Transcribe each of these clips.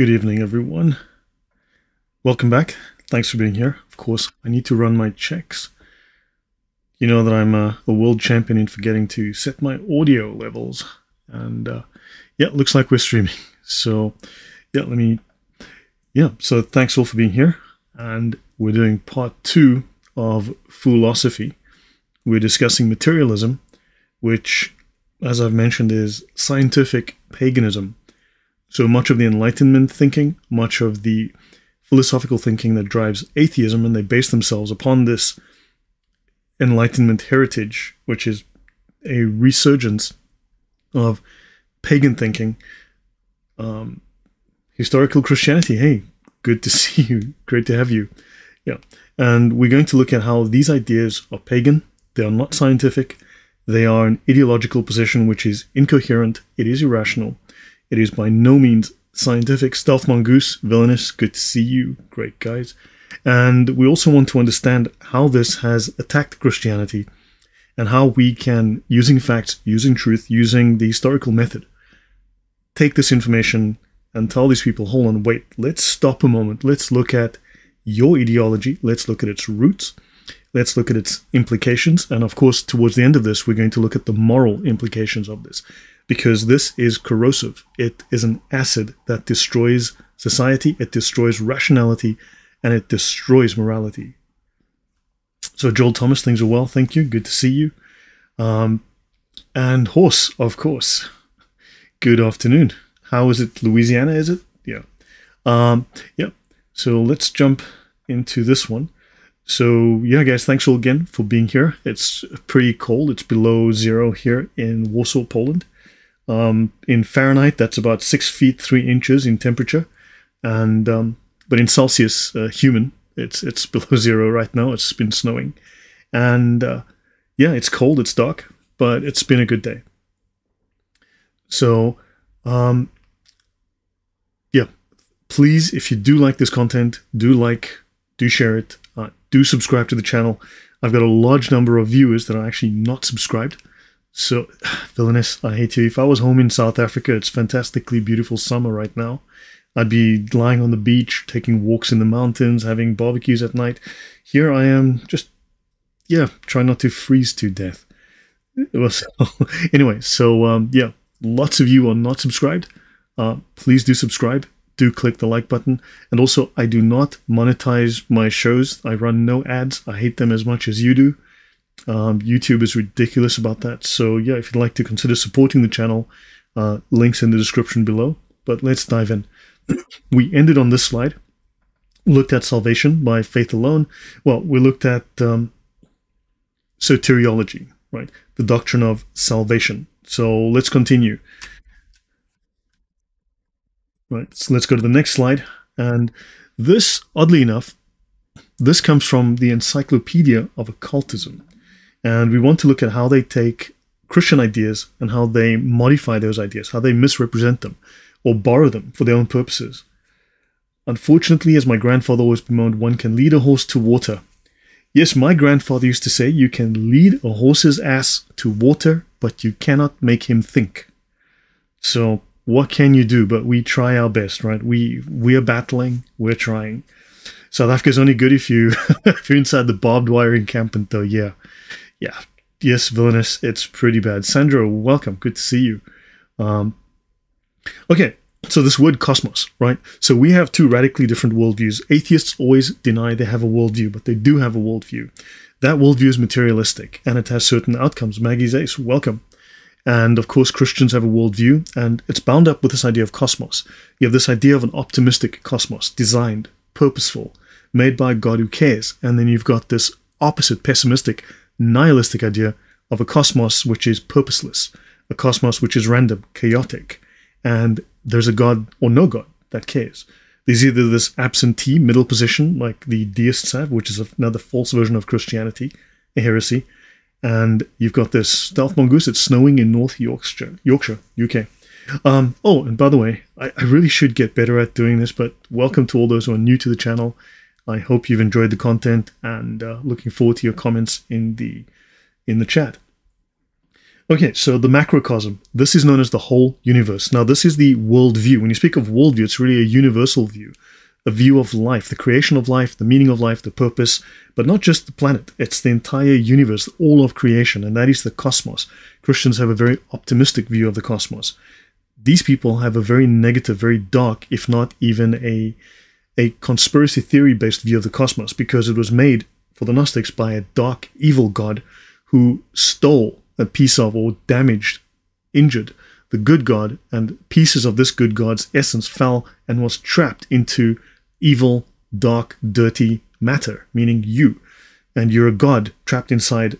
Good evening, everyone. Welcome back. Thanks for being here. Of course, I need to run my checks. You know that I'm a, a world champion in forgetting to set my audio levels. And uh, yeah, looks like we're streaming. So yeah, let me. Yeah, so thanks all for being here. And we're doing part two of Foolosophy. We're discussing materialism, which, as I've mentioned, is scientific paganism so much of the Enlightenment thinking, much of the philosophical thinking that drives atheism, and they base themselves upon this Enlightenment heritage, which is a resurgence of pagan thinking. Um, historical Christianity, hey, good to see you. Great to have you. Yeah. And we're going to look at how these ideas are pagan, they are not scientific, they are an ideological position which is incoherent, it is irrational, it is by no means scientific. Stealth Mongoose, villainous, good to see you. Great guys. And we also want to understand how this has attacked Christianity and how we can, using facts, using truth, using the historical method, take this information and tell these people, hold on, wait, let's stop a moment. Let's look at your ideology. Let's look at its roots. Let's look at its implications. And of course, towards the end of this, we're going to look at the moral implications of this because this is corrosive. It is an acid that destroys society, it destroys rationality, and it destroys morality. So, Joel Thomas, things are well. Thank you. Good to see you. Um, and Horse, of course. Good afternoon. How is it? Louisiana, is it? Yeah. Um, yeah. So, let's jump into this one. So, yeah, guys, thanks all again for being here. It's pretty cold. It's below zero here in Warsaw, Poland. Um, in Fahrenheit, that's about six feet three inches in temperature, and um, but in Celsius, uh, human, it's it's below zero right now. It's been snowing, and uh, yeah, it's cold, it's dark, but it's been a good day. So, um, yeah, please, if you do like this content, do like, do share it, uh, do subscribe to the channel. I've got a large number of viewers that are actually not subscribed. So, villainous, I hate you. If I was home in South Africa, it's fantastically beautiful summer right now. I'd be lying on the beach, taking walks in the mountains, having barbecues at night. Here I am, just, yeah, trying not to freeze to death. Was, anyway, so um, yeah, lots of you are not subscribed. Uh, please do subscribe. Do click the like button. And also, I do not monetize my shows. I run no ads. I hate them as much as you do. Um, YouTube is ridiculous about that. So yeah, if you'd like to consider supporting the channel, uh, links in the description below. But let's dive in. we ended on this slide. Looked at salvation by faith alone. Well, we looked at um, soteriology, right? The doctrine of salvation. So let's continue. Right, so let's go to the next slide. And this, oddly enough, this comes from the Encyclopedia of Occultism. And we want to look at how they take Christian ideas and how they modify those ideas, how they misrepresent them or borrow them for their own purposes. Unfortunately, as my grandfather always bemoaned, one can lead a horse to water. Yes, my grandfather used to say you can lead a horse's ass to water, but you cannot make him think. So, what can you do? But we try our best, right? We we are battling, we're trying. South Africa's only good if you if you're inside the barbed wire encampment, though. Yeah, yeah, yes, villainous. It's pretty bad. Sandra, welcome. Good to see you. Um, okay, so this word cosmos, right? So we have two radically different worldviews. Atheists always deny they have a worldview, but they do have a worldview. That worldview is materialistic and it has certain outcomes. Maggie's Ace, welcome. And of course, Christians have a worldview, and it's bound up with this idea of cosmos. You have this idea of an optimistic cosmos, designed, purposeful, made by God who cares. And then you've got this opposite, pessimistic, nihilistic idea of a cosmos which is purposeless, a cosmos which is random, chaotic, and there's a God or no God that cares. There's either this absentee middle position, like the deists have, which is another false version of Christianity, a heresy, and you've got this stealth mongoose. It's snowing in North Yorkshire, Yorkshire, UK. Um, oh, and by the way, I, I really should get better at doing this, but welcome to all those who are new to the channel. I hope you've enjoyed the content and uh, looking forward to your comments in the in the chat. Okay, so the macrocosm. This is known as the whole universe. Now, this is the worldview. When you speak of worldview, it's really a universal view, a view of life, the creation of life, the meaning of life, the purpose, but not just the planet. It's the entire universe, all of creation, and that is the cosmos. Christians have a very optimistic view of the cosmos. These people have a very negative, very dark, if not even a a conspiracy theory based view of the cosmos because it was made for the Gnostics by a dark, evil god who stole a piece of or damaged, injured the good God, and pieces of this good God's essence fell and was trapped into evil, dark, dirty matter, meaning you. And you're a God trapped inside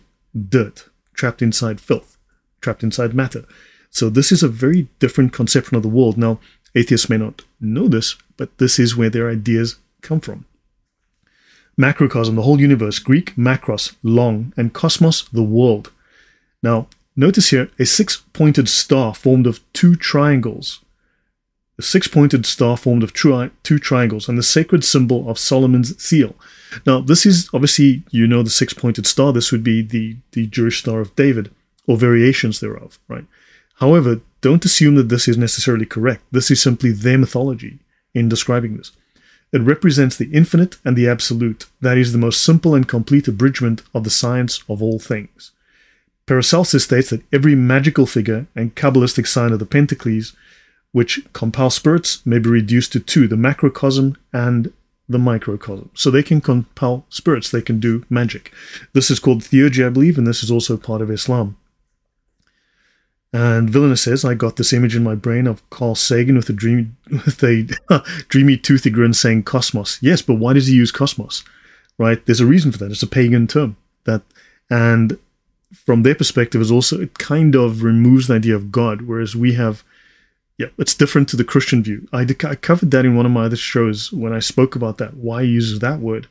dirt, trapped inside filth, trapped inside matter. So this is a very different conception of the world. Now, atheists may not know this, but this is where their ideas come from. Macrocosm, the whole universe, Greek macros, long, and cosmos, the world. Now, notice here a six pointed star formed of two triangles. A six pointed star formed of two triangles and the sacred symbol of Solomon's seal. Now, this is obviously, you know, the six pointed star. This would be the, the Jewish Star of David or variations thereof, right? However, don't assume that this is necessarily correct. This is simply their mythology in describing this. It represents the infinite and the absolute. That is the most simple and complete abridgment of the science of all things. Paracelsus states that every magical figure and Kabbalistic sign of the Pentacles, which compel spirits, may be reduced to two the macrocosm and the microcosm. So they can compel spirits, they can do magic. This is called theurgy, I believe, and this is also part of Islam. And Villainous says, I got this image in my brain of Carl Sagan with a dreamy, with a dreamy toothy grin saying cosmos. Yes, but why does he use cosmos? Right? There's a reason for that. It's a pagan term. That and from their perspective is also it kind of removes the idea of God, whereas we have, yeah, it's different to the Christian view. I, I covered that in one of my other shows when I spoke about that, why he uses that word,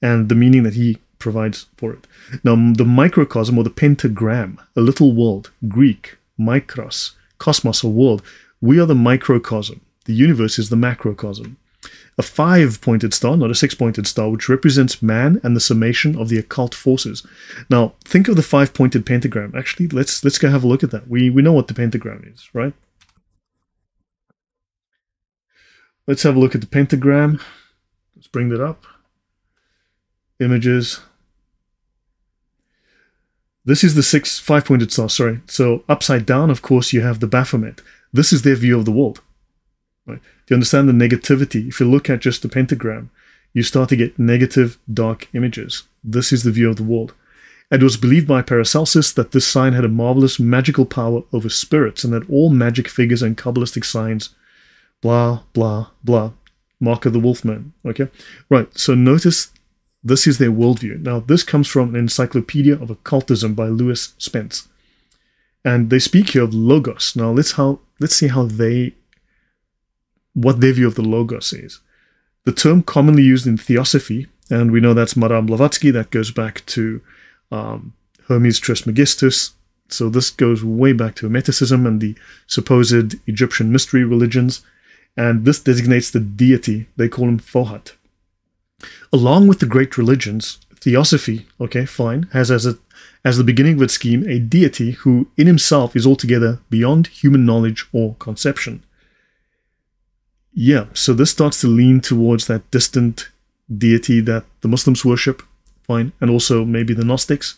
and the meaning that he provides for it. Now, the microcosm or the pentagram, a little world, Greek, micros, cosmos, a world. We are the microcosm. The universe is the macrocosm a five pointed star, not a six pointed star, which represents man and the summation of the occult forces. Now, think of the five pointed pentagram. Actually, let's let's go have a look at that. We we know what the pentagram is, right? Let's have a look at the pentagram. Let's bring that up. Images. This is the six five pointed star, sorry. So upside down, of course, you have the Baphomet. This is their view of the world. Right? Do you understand the negativity? If you look at just the pentagram, you start to get negative, dark images. This is the view of the world. It was believed by Paracelsus that this sign had a marvelous magical power over spirits and that all magic figures and Kabbalistic signs, blah, blah, blah, mark of the wolfman. Okay? Right, so notice this is their worldview. Now, this comes from an Encyclopedia of Occultism by Lewis Spence. And they speak here of logos. Now, let's how let's see how they what their view of the Logos is. The term commonly used in theosophy, and we know that's Madame Blavatsky, that goes back to um, Hermes Trismegistus. So this goes way back to Hermeticism and the supposed Egyptian mystery religions. And this designates the deity. They call him Fohat. Along with the great religions, theosophy, okay, fine, has as a as the beginning of its scheme a deity who in himself is altogether beyond human knowledge or conception. Yeah, so this starts to lean towards that distant deity that the Muslims worship, fine, and also maybe the Gnostics.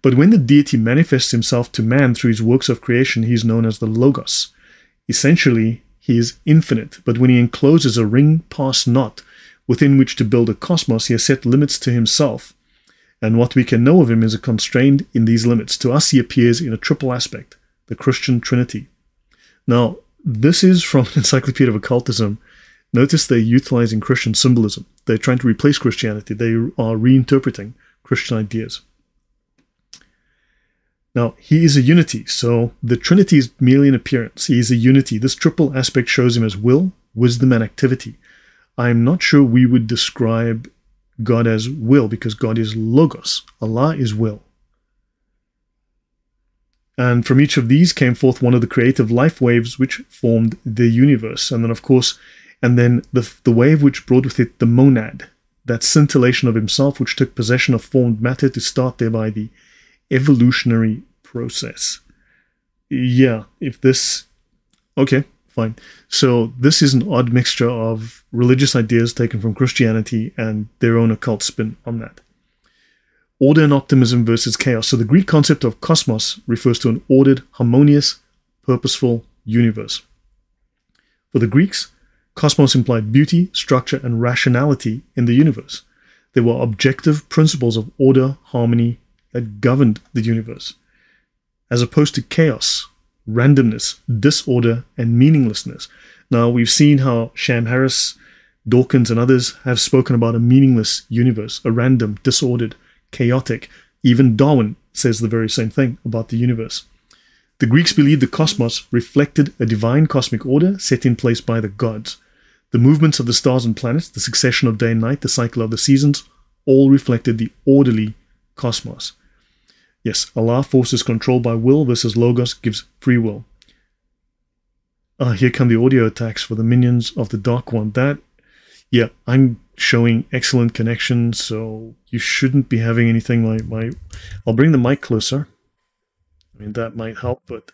But when the deity manifests himself to man through his works of creation, he is known as the Logos. Essentially, he is infinite, but when he encloses a ring pass not within which to build a cosmos, he has set limits to himself. And what we can know of him is constrained in these limits. To us, he appears in a triple aspect, the Christian Trinity. Now, this is from an Encyclopedia of Occultism. Notice they're utilizing Christian symbolism. They're trying to replace Christianity. They are reinterpreting Christian ideas. Now, he is a unity, so the Trinity is merely an appearance. He is a unity. This triple aspect shows him as will, wisdom, and activity. I'm not sure we would describe God as will because God is logos. Allah is will. And from each of these came forth one of the creative life waves which formed the universe. And then, of course, and then the, the wave which brought with it the monad, that scintillation of himself which took possession of formed matter to start thereby the evolutionary process. yeah, if this. Okay, fine. So this is an odd mixture of religious ideas taken from Christianity and their own occult spin on that. Order and optimism versus chaos. So the Greek concept of cosmos refers to an ordered, harmonious, purposeful universe. For the Greeks, cosmos implied beauty, structure, and rationality in the universe. There were objective principles of order, harmony that governed the universe, as opposed to chaos, randomness, disorder, and meaninglessness. Now, we've seen how Sam Harris, Dawkins, and others have spoken about a meaningless universe, a random, disordered, chaotic. Even Darwin says the very same thing about the universe. The Greeks believed the cosmos reflected a divine cosmic order set in place by the gods. The movements of the stars and planets, the succession of day and night, the cycle of the seasons, all reflected the orderly cosmos. Yes, Allah forces control by will versus Logos gives free will. Ah, here come the audio attacks for the minions of the Dark One. That, yeah, I'm showing excellent connection, so you shouldn't be having anything like my. I'll bring the mic closer. I mean, that might help, but.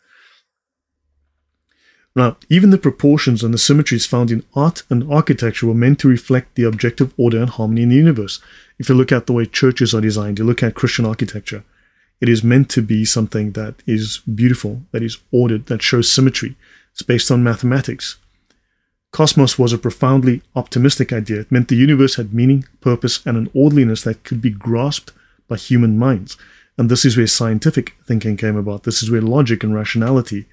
Now, even the proportions and the symmetries found in art and architecture were meant to reflect the objective order and harmony in the universe. If you look at the way churches are designed, you look at Christian architecture, it is meant to be something that is beautiful, that is ordered, that shows symmetry. It's based on mathematics. Cosmos was a profoundly optimistic idea. It meant the universe had meaning, purpose, and an orderliness that could be grasped by human minds. And this is where scientific thinking came about. This is where logic and rationality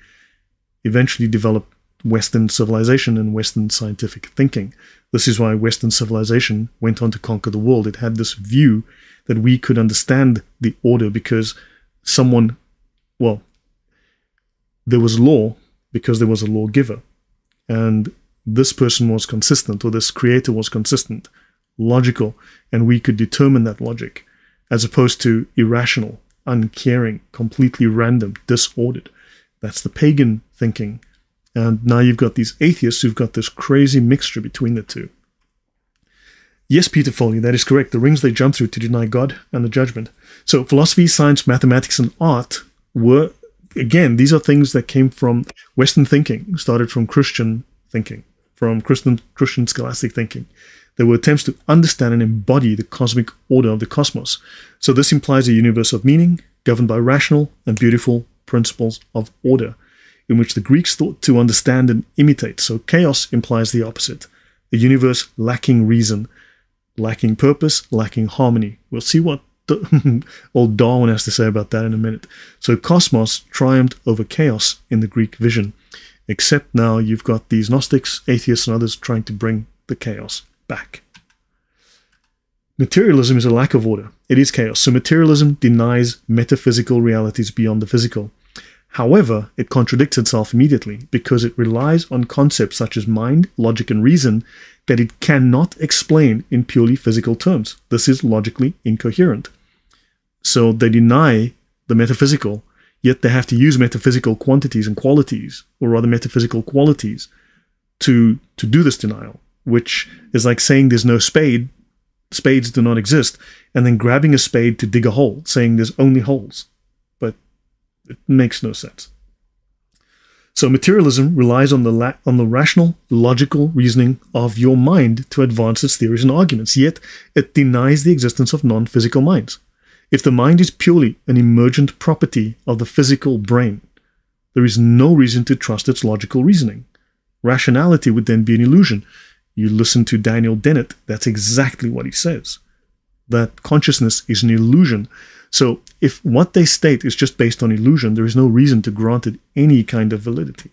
eventually developed Western civilization and Western scientific thinking. This is why Western civilization went on to conquer the world. It had this view that we could understand the order because someone, well, there was law because there was a lawgiver. And this person was consistent, or this creator was consistent, logical, and we could determine that logic, as opposed to irrational, uncaring, completely random, disordered. That's the pagan thinking. And now you've got these atheists who've got this crazy mixture between the two. Yes, Peter Foley, that is correct. The rings they jump through to deny God and the judgment. So, philosophy, science, mathematics, and art were, again, these are things that came from Western thinking, started from Christian thinking, from Christian, Christian scholastic thinking. There were attempts to understand and embody the cosmic order of the cosmos. So, this implies a universe of meaning, governed by rational and beautiful principles of order, in which the Greeks thought to understand and imitate. So, chaos implies the opposite a universe lacking reason lacking purpose, lacking harmony. We'll see what old Darwin has to say about that in a minute. So cosmos triumphed over chaos in the Greek vision, except now you've got these Gnostics, atheists, and others trying to bring the chaos back. Materialism is a lack of order. It is chaos. So materialism denies metaphysical realities beyond the physical. However, it contradicts itself immediately because it relies on concepts such as mind, logic, and reason that it cannot explain in purely physical terms. This is logically incoherent. So they deny the metaphysical, yet they have to use metaphysical quantities and qualities, or rather metaphysical qualities, to, to do this denial, which is like saying there's no spade, spades do not exist, and then grabbing a spade to dig a hole, saying there's only holes. But it makes no sense. So materialism relies on the la- on the rational, logical reasoning of your mind to advance its theories and arguments. Yet it denies the existence of non-physical minds. If the mind is purely an emergent property of the physical brain, there is no reason to trust its logical reasoning. Rationality would then be an illusion. You listen to Daniel Dennett, that's exactly what he says. That consciousness is an illusion so if what they state is just based on illusion, there is no reason to grant it any kind of validity.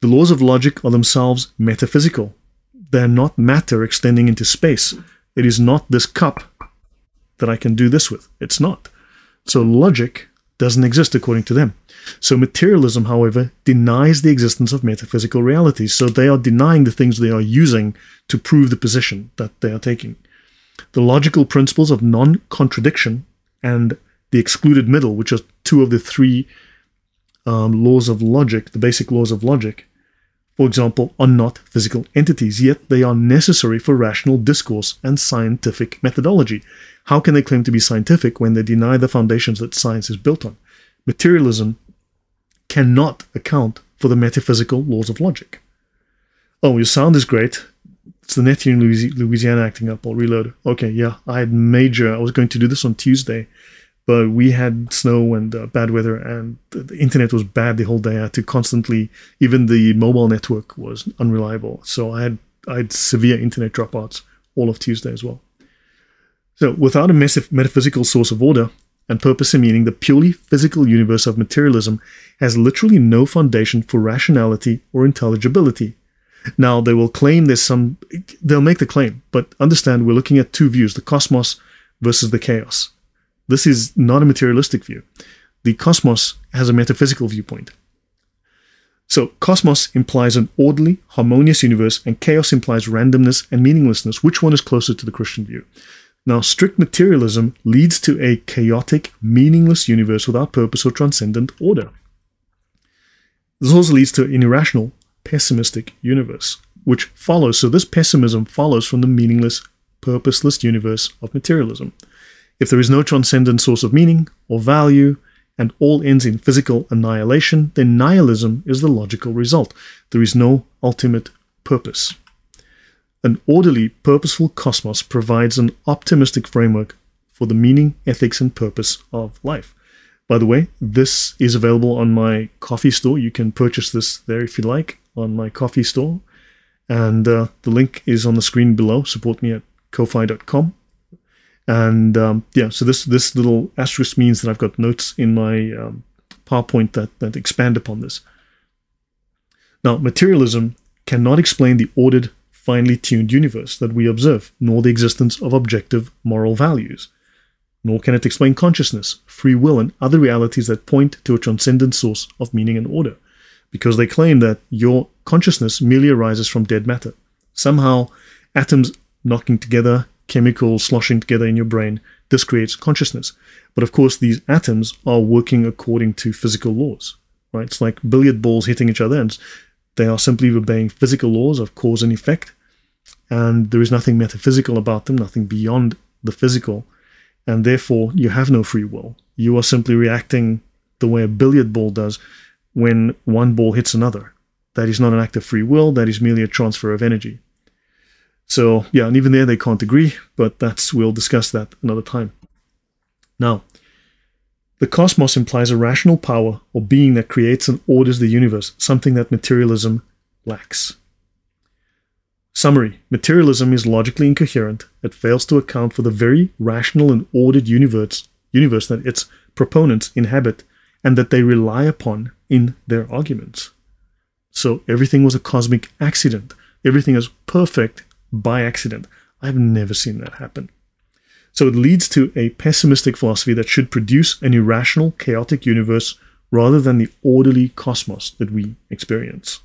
The laws of logic are themselves metaphysical. They are not matter extending into space. It is not this cup that I can do this with. It's not. So logic doesn't exist according to them. So materialism, however, denies the existence of metaphysical realities. So they are denying the things they are using to prove the position that they are taking. The logical principles of non contradiction and the excluded middle, which are two of the three um, laws of logic, the basic laws of logic, for example, are not physical entities, yet they are necessary for rational discourse and scientific methodology. How can they claim to be scientific when they deny the foundations that science is built on? Materialism cannot account for the metaphysical laws of logic. Oh, your sound is great. It's the net here in Louisiana acting up. I'll reload. Okay, yeah, I had major. I was going to do this on Tuesday, but we had snow and uh, bad weather, and the, the, internet was bad the whole day. I had to constantly, even the mobile network was unreliable. So I had I had severe internet dropouts all of Tuesday as well. So without a metaphysical source of order, and purpose and meaning, the purely physical universe of materialism has literally no foundation for rationality or intelligibility. Now, they will claim there's some, they'll make the claim, but understand we're looking at two views the cosmos versus the chaos. This is not a materialistic view. The cosmos has a metaphysical viewpoint. So, cosmos implies an orderly, harmonious universe, and chaos implies randomness and meaninglessness. Which one is closer to the Christian view? Now, strict materialism leads to a chaotic, meaningless universe without purpose or transcendent order. This also leads to an irrational, pessimistic universe, which follows. So, this pessimism follows from the meaningless, purposeless universe of materialism. If there is no transcendent source of meaning or value, and all ends in physical annihilation, then nihilism is the logical result. There is no ultimate purpose. An orderly, purposeful cosmos provides an optimistic framework for the meaning, ethics, and purpose of life. By the way, this is available on my Ko-fi store. You can purchase this there if you like on my Ko-fi store. And uh, the link is on the screen below. Support me at ko-fi.com. And um, yeah, so this this little asterisk means that I've got notes in my um, PowerPoint that, that expand upon this. Now, materialism cannot explain the ordered finely tuned universe that we observe, nor the existence of objective moral values. Nor can it explain consciousness, free will, and other realities that point to a transcendent source of meaning and order, because they claim that your consciousness merely arises from dead matter. Somehow, atoms knocking together, chemicals sloshing together in your brain, this creates consciousness. But of course, these atoms are working according to physical laws, right? It's like billiard balls hitting each other, and they are simply obeying physical laws of cause and effect and there is nothing metaphysical about them, nothing beyond the physical, and therefore you have no free will. You are simply reacting the way a billiard ball does when one ball hits another. That is not an act of free will, that is merely a transfer of energy. So, yeah, and even there they can't agree, but that's we'll discuss that another time. Now, the cosmos implies a rational power or being that creates and orders the universe, something that materialism lacks. Summary Materialism is logically incoherent. It fails to account for the very rational and ordered universe, universe that its proponents inhabit and that they rely upon in their arguments. So everything was a cosmic accident. Everything is perfect by accident. I've never seen that happen. So it leads to a pessimistic philosophy that should produce an irrational, chaotic universe rather than the orderly cosmos that we experience.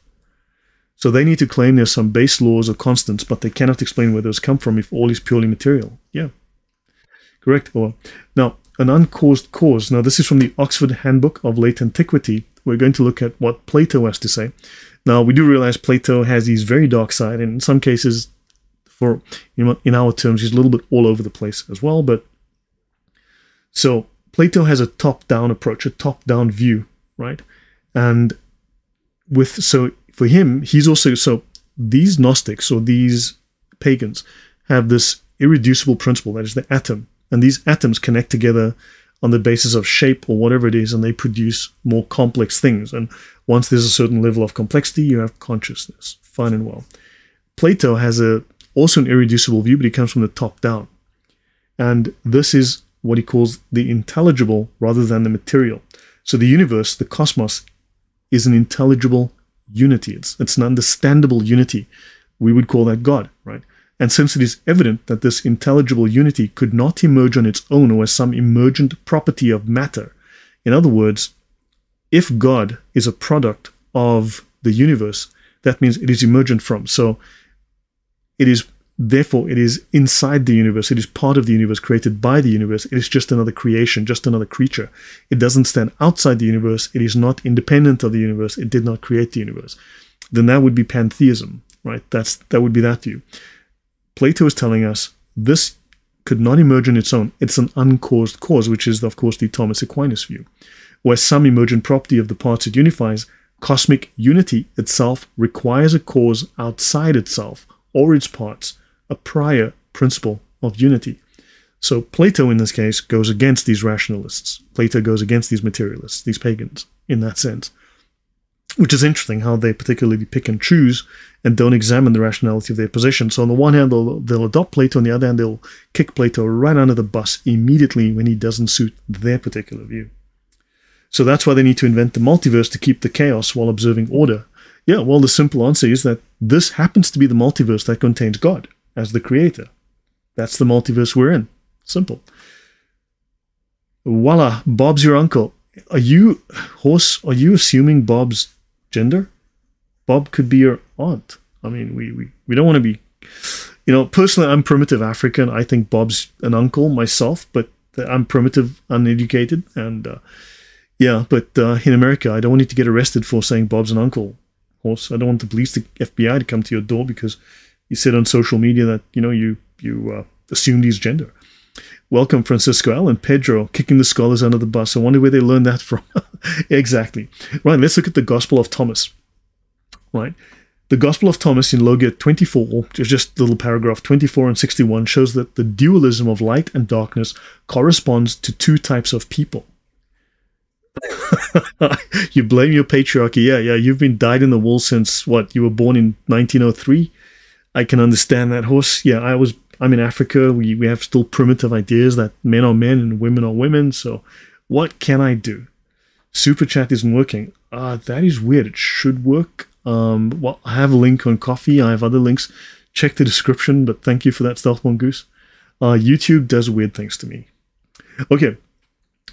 So they need to claim there's some base laws or constants, but they cannot explain where those come from if all is purely material. Yeah. Correct. Or now, an uncaused cause. Now, this is from the Oxford Handbook of Late Antiquity. We're going to look at what Plato has to say. Now, we do realize Plato has these very dark side, and in some cases, for in our terms, he's a little bit all over the place as well. But so Plato has a top-down approach, a top-down view, right? And with so for him, he's also so these Gnostics or these pagans have this irreducible principle that is the atom, and these atoms connect together on the basis of shape or whatever it is, and they produce more complex things. And once there's a certain level of complexity, you have consciousness. Fine and well. Plato has a also an irreducible view, but he comes from the top down. And this is what he calls the intelligible rather than the material. So the universe, the cosmos, is an intelligible unity. It's, it's an understandable unity. We would call that God, right? And since it is evident that this intelligible unity could not emerge on its own or as some emergent property of matter, in other words, if God is a product of the universe, that means it is emergent from. So it is Therefore, it is inside the universe. It is part of the universe, created by the universe. It is just another creation, just another creature. It doesn't stand outside the universe. It is not independent of the universe. It did not create the universe. Then that would be pantheism, right? That's that would be that view. Plato is telling us this could not emerge on its own. It's an uncaused cause, which is, of course, the Thomas Aquinas view. where some emergent property of the parts it unifies, cosmic unity itself requires a cause outside itself or its parts, a prior principle of unity. So Plato, in this case, goes against these rationalists. Plato goes against these materialists, these pagans, in that sense. Which is interesting how they particularly pick and choose and don't examine the rationality of their position. So on the one hand, they'll, they'll adopt Plato, on the other hand, they'll kick Plato right under the bus immediately when he doesn't suit their particular view. So that's why they need to invent the multiverse to keep the chaos while observing order. Yeah, well, the simple answer is that this happens to be the multiverse that contains God as the creator. That's the multiverse we're in. Simple. Voila, Bob's your uncle. Are you, horse, are you assuming Bob's gender? Bob could be your aunt. I mean, we, we, we don't want to be, you know, personally, I'm primitive African. I think Bob's an uncle myself, but I'm primitive, uneducated. And uh, yeah, but uh, in America, I don't want you to get arrested for saying Bob's an uncle. Horse, I don't want the police, the FBI to come to your door because you said on social media that, you know, you, you uh, assumed his gender. Welcome, Francisco Allen, Pedro, kicking the scholars under the bus. I wonder where they learned that from. exactly. Right, let's look at the Gospel of Thomas. Right. The Gospel of Thomas in Logia 24, just little paragraph 24 and 61, shows that the dualism of light and darkness corresponds to two types of people. you blame your patriarchy. Yeah, yeah, you've been dyed in the wool since what? You were born in 1903? I can understand that horse. Yeah, I was I'm in Africa. We, we have still primitive ideas that men are men and women are women. So what can I do? Super chat isn't working. Uh, that is weird. It should work. Um, well, I have a link on Ko-fi. I have other links. Check the description, but thank you for that, Stealth Mongoose. Uh, YouTube does weird things to me. Okay.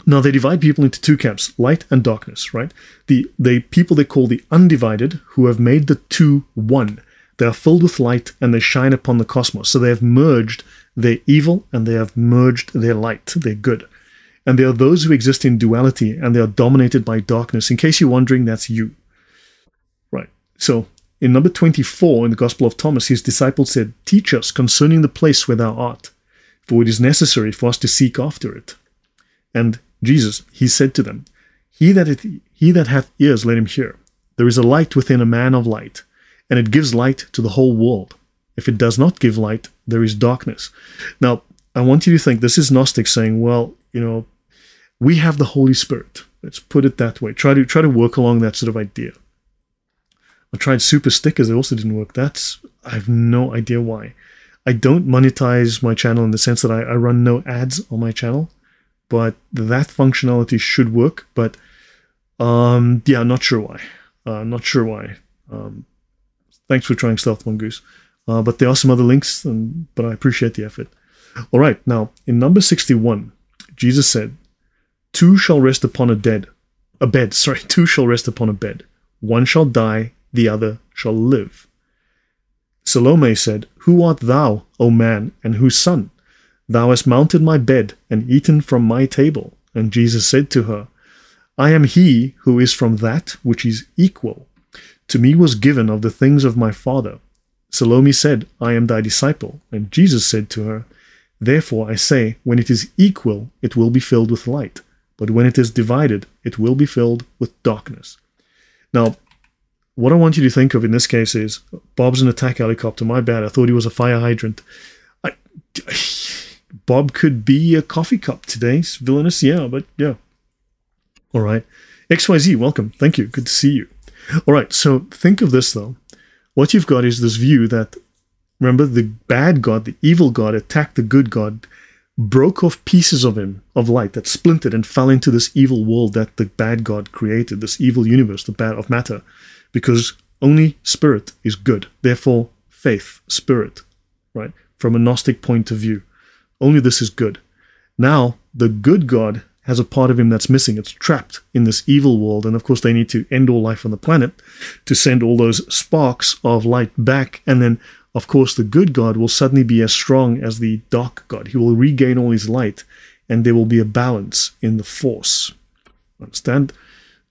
Now they divide people into two camps, light and darkness, right? The the people they call the undivided, who have made the two one. They are filled with light and they shine upon the cosmos. So they have merged their evil and they have merged their light, their good. And they are those who exist in duality and they are dominated by darkness. In case you're wondering, that's you. Right. So in number 24 in the Gospel of Thomas, his disciples said, Teach us concerning the place where thou art, for it is necessary for us to seek after it. And Jesus, he said to them, He that, it, he that hath ears, let him hear. There is a light within a man of light and it gives light to the whole world. If it does not give light, there is darkness. Now, I want you to think this is Gnostic saying, well, you know, we have the Holy Spirit. Let's put it that way. Try to try to work along that sort of idea. I tried super stickers, they also didn't work. That's I have no idea why. I don't monetize my channel in the sense that I, I run no ads on my channel, but that functionality should work. But um, yeah, not sure why. Uh, not sure why. Um, Thanks for trying Stealth Mongoose. Uh, but there are some other links, and, but I appreciate the effort. All right, now in number 61, Jesus said, Two shall rest upon a dead, a bed, sorry, two shall rest upon a bed. One shall die, the other shall live. Salome said, Who art thou, O man, and whose son? Thou hast mounted my bed and eaten from my table. And Jesus said to her, I am he who is from that which is equal. To me was given of the things of my Father. Salome said, I am thy disciple. And Jesus said to her, Therefore I say, when it is equal, it will be filled with light. But when it is divided, it will be filled with darkness. Now, what I want you to think of in this case is Bob's an attack helicopter. My bad. I thought he was a fire hydrant. I, Bob could be a coffee cup today. Villainous, yeah, but yeah. All right. XYZ, welcome. Thank you. Good to see you. All right, so think of this though. What you've got is this view that, remember, the bad God, the evil God, attacked the good God, broke off pieces of him, of light, that splintered and fell into this evil world that the bad God created, this evil universe, the bad of matter, because only spirit is good. Therefore, faith, spirit, right? From a Gnostic point of view, only this is good. Now, the good God has a part of him that's missing. It's trapped in this evil world. And of course, they need to end all life on the planet to send all those sparks of light back. And then, of course, the good God will suddenly be as strong as the dark God. He will regain all his light, and there will be a balance in the force. Understand?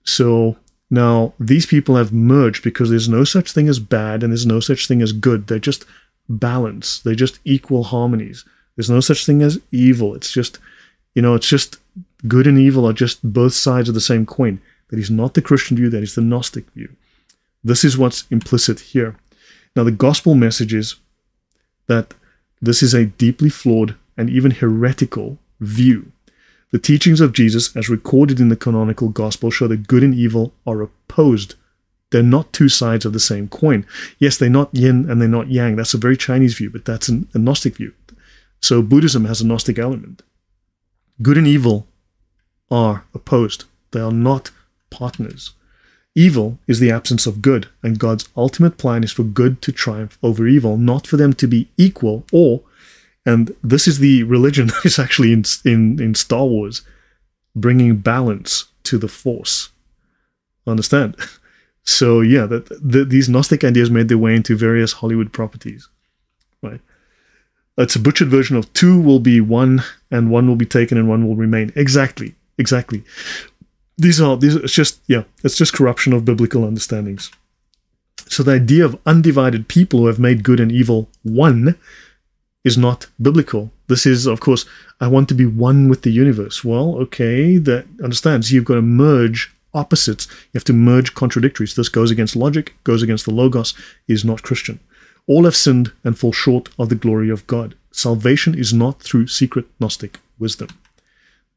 So now these people have merged because there's no such thing as bad and there's no such thing as good. They're just balance. They're just equal harmonies. There's no such thing as evil. It's just, you know, it's just good and evil are just both sides of the same coin. That is not the Christian view, that is the Gnostic view. This is what's implicit here. Now, the gospel message is that this is a deeply flawed and even heretical view. The teachings of Jesus, as recorded in the canonical gospel, show that good and evil are opposed. They're not two sides of the same coin. Yes, they're not yin and they're not yang. That's a very Chinese view, but that's an, a Gnostic view. So Buddhism has a Gnostic element. Good and evil are opposed, they are not partners. Evil is the absence of good, and God's ultimate plan is for good to triumph over evil, not for them to be equal or and this is the religion that is actually in, in, in Star Wars, bringing balance to the Force. Understand? So yeah, that the, these Gnostic ideas made their way into various Hollywood properties, right? It's a butchered version of two will be one, and one will be taken, and one will remain. Exactly, exactly. These are these. It's just yeah, it's just corruption of biblical understandings. So the idea of undivided people who have made good and evil one is not biblical. This is, of course, I want to be one with the universe. Well, okay, that understands you've got to merge opposites. You have to merge contradictories. This goes against logic, goes against the logos, is not Christian. All have sinned and fall short of the glory of God. Salvation is not through secret Gnostic wisdom.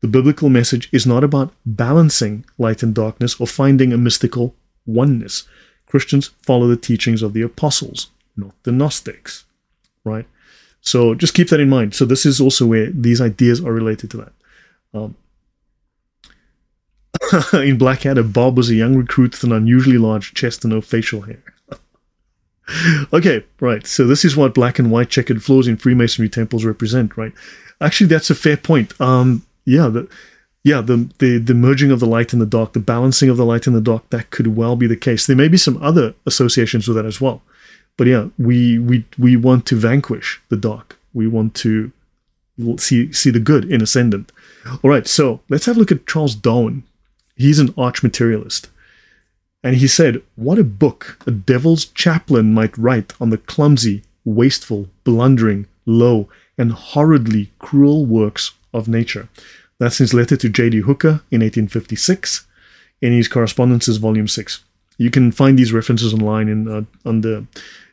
The biblical message is not about balancing light and darkness or finding a mystical oneness. Christians follow the teachings of the apostles, not the Gnostics, right? So just keep that in mind. So this is also where these ideas are related to that. Um, in Blackadder, Bob was a young recruit with an unusually large chest and no facial hair. okay, right. So this is what black and white checkered floors in Freemasonry temples represent, right? Actually, that's a fair point. Um, yeah, the yeah the, the the merging of the light and the dark, the balancing of the light and the dark, that could well be the case. There may be some other associations with that as well. But yeah, we we we want to vanquish the dark. We want to see see the good in ascendant. All right, so let's have a look at Charles Darwin. He's an arch materialist. And he said, What a book a devil's chaplain might write on the clumsy, wasteful, blundering, low, and horridly cruel works of nature. That's his letter to J.D. Hooker in 1856 in his Correspondences, Volume 6. You can find these references online in uh, the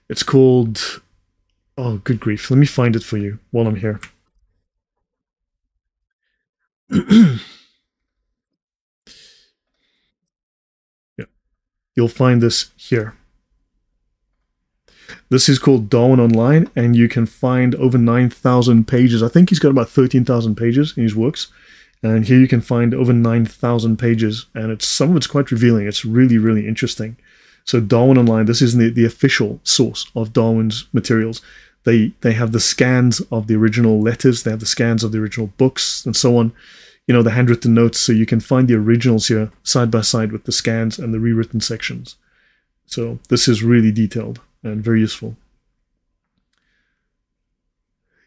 it's called. Oh, good grief. Let me find it for you while I'm here. yeah. You'll find this here. This is called Darwin Online, and you can find over 9,000 pages. I think he's got about 13,000 pages in his works. And here you can find over 9,000 pages, and it's some of it's quite revealing. It's really, really interesting. So Darwin Online, this is the, the official source of Darwin's materials. They they have the scans of the original letters, they have the scans of the original books, and so on. You know, the handwritten notes, so you can find the originals here side by side with the scans and the rewritten sections. So this is really detailed and very useful.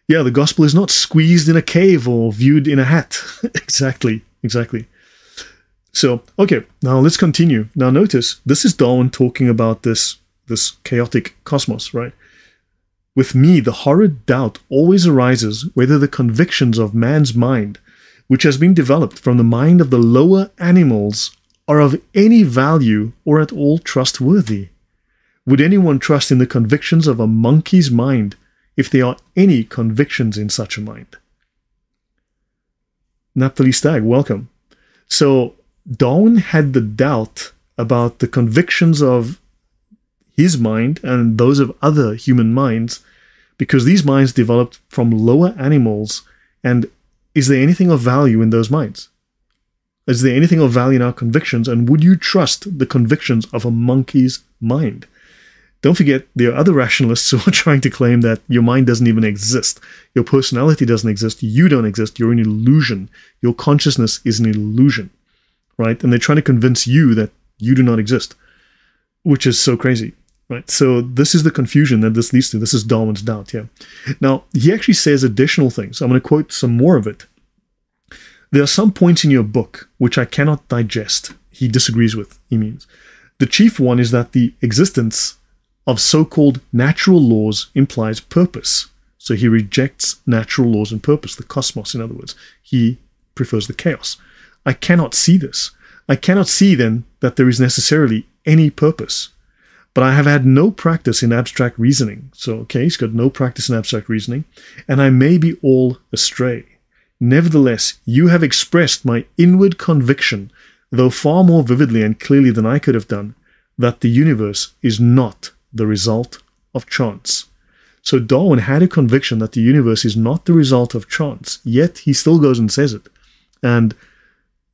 Yeah, the gospel is not squeezed in a cave or viewed in a hat. exactly, exactly. So, okay, now let's continue. Now notice, this is Darwin talking about this, this chaotic cosmos, right? With me, the horrid doubt always arises whether the convictions of man's mind, which has been developed from the mind of the lower animals, are of any value or at all trustworthy. Would anyone trust in the convictions of a monkey's mind if there are any convictions in such a mind? Naphtali Stag, welcome. So Darwin had the doubt about the convictions of his mind and those of other human minds because these minds developed from lower animals. And is there anything of value in those minds? Is there anything of value in our convictions? And would you trust the convictions of a monkey's mind? Don't forget, there are other rationalists who are trying to claim that your mind doesn't even exist. Your personality doesn't exist. You don't exist. You're an illusion. Your consciousness is an illusion right? And they're trying to convince you that you do not exist, which is so crazy, right? So this is the confusion that this leads to. This is Darwin's doubt, yeah. Now, he actually says additional things. I'm going to quote some more of it. There are some points in your book which I cannot digest. He disagrees with, he means. The chief one is that the existence of so called natural laws implies purpose. So he rejects natural laws and purpose, the cosmos, in other words. He prefers the chaos. I cannot see this. I cannot see then that there is necessarily any purpose. But I have had no practice in abstract reasoning. So, okay, he's got no practice in abstract reasoning, and I may be all astray. Nevertheless, you have expressed my inward conviction, though far more vividly and clearly than I could have done, that the universe is not the result of chance. So Darwin had a conviction that the universe is not the result of chance, yet he still goes and says it. And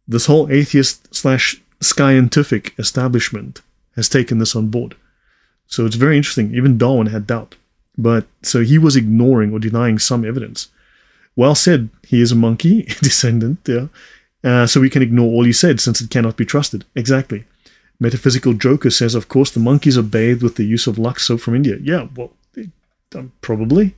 this whole atheist slash scientific establishment has taken this on board. So it's very interesting. Even Darwin had doubt. But so he was ignoring or denying some evidence. Well said, he is a monkey descendant, yeah. Uh, so we can ignore all he said since it cannot be trusted. Exactly. Metaphysical Joker says, of course, the monkeys are bathed with the use of Lux soap from India. Yeah, well, um, probably.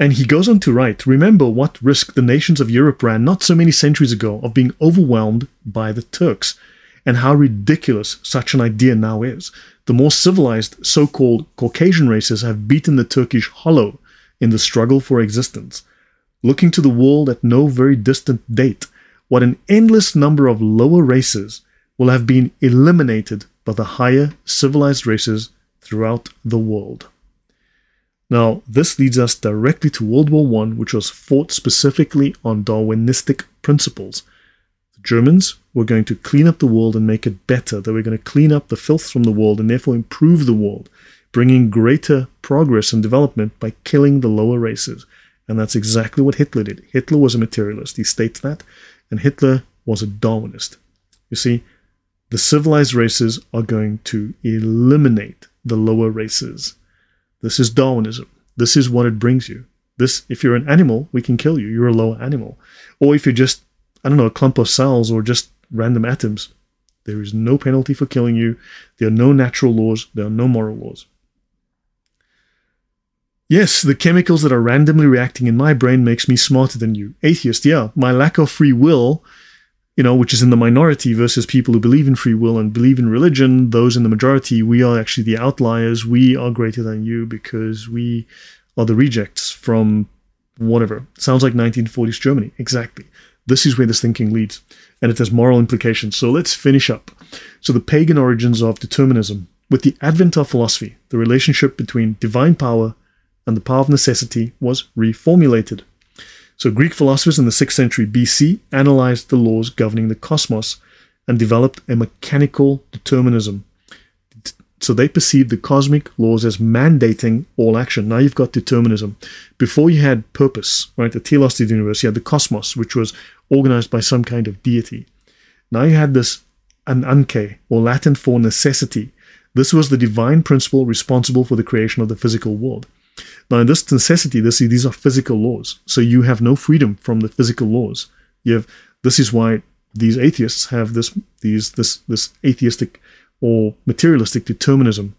And he goes on to write Remember what risk the nations of Europe ran not so many centuries ago of being overwhelmed by the Turks, and how ridiculous such an idea now is. The more civilized so called Caucasian races have beaten the Turkish hollow in the struggle for existence. Looking to the world at no very distant date, what an endless number of lower races will have been eliminated by the higher civilized races throughout the world. Now, this leads us directly to World War I, which was fought specifically on Darwinistic principles. The Germans were going to clean up the world and make it better. They were going to clean up the filth from the world and therefore improve the world, bringing greater progress and development by killing the lower races. And that's exactly what Hitler did. Hitler was a materialist, he states that, and Hitler was a Darwinist. You see, the civilized races are going to eliminate the lower races. This is Darwinism. This is what it brings you. This, if you're an animal, we can kill you. You're a lower animal. Or if you're just, I don't know, a clump of cells or just random atoms, there is no penalty for killing you. There are no natural laws. There are no moral laws. Yes, the chemicals that are randomly reacting in my brain makes me smarter than you. Atheist, yeah. My lack of free will you know, which is in the minority versus people who believe in free will and believe in religion, those in the majority, we are actually the outliers. We are greater than you because we are the rejects from whatever. Sounds like 1940s Germany. Exactly. This is where this thinking leads, and it has moral implications. So let's finish up. So, the pagan origins of determinism. With the advent of philosophy, the relationship between divine power and the power of necessity was reformulated. So Greek philosophers in the 6th century BC analyzed the laws governing the cosmos and developed a mechanical determinism. So they perceived the cosmic laws as mandating all action. Now you've got determinism. Before you had purpose, right? The telos of the universe, you had the cosmos, which was organized by some kind of deity. Now you had this ananke, or Latin for necessity. This was the divine principle responsible for the creation of the physical world. Now, in this necessity, this, these are physical laws. So you have no freedom from the physical laws. You have. This is why these atheists have this these this this atheistic or materialistic determinism.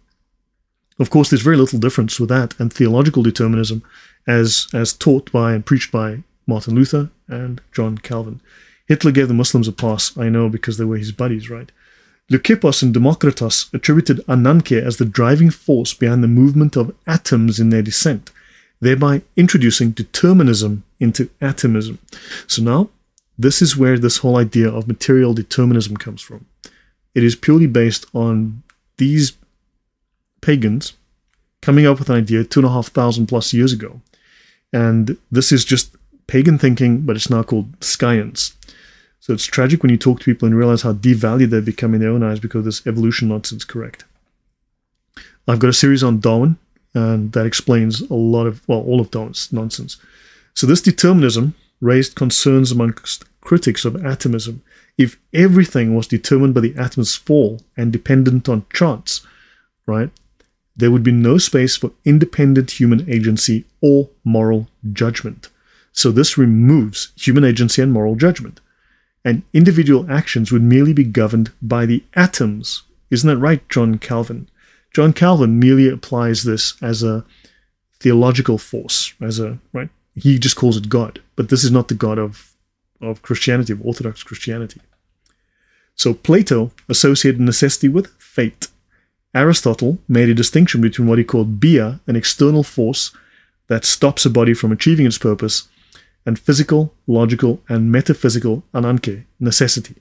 Of course, there's very little difference with that and theological determinism, as as taught by and preached by Martin Luther and John Calvin. Hitler gave the Muslims a pass, I know, because they were his buddies, right? Leucippus and Democritus attributed Ananke as the driving force behind the movement of atoms in their descent, thereby introducing determinism into atomism. So now, this is where this whole idea of material determinism comes from. It is purely based on these pagans coming up with an idea two and a half thousand plus years ago. And this is just pagan thinking, but it's now called science. So it's tragic when you talk to people and realize how devalued they become in their own eyes because this evolution nonsense correct. I've got a series on Darwin, and that explains a lot of, well, all of Darwin's nonsense. So this determinism raised concerns amongst critics of atomism. If everything was determined by the atom's fall and dependent on chance, right, there would be no space for independent human agency or moral judgment. So this removes human agency and moral judgment and individual actions would merely be governed by the atoms. Isn't that right, John Calvin? John Calvin merely applies this as a theological force, as a right. He just calls it God, but this is not the God of of Christianity, of Orthodox Christianity. So Plato associated necessity with fate. Aristotle made a distinction between what he called bia, an external force that stops a body from achieving its purpose, and physical, logical, and metaphysical ananke, necessity.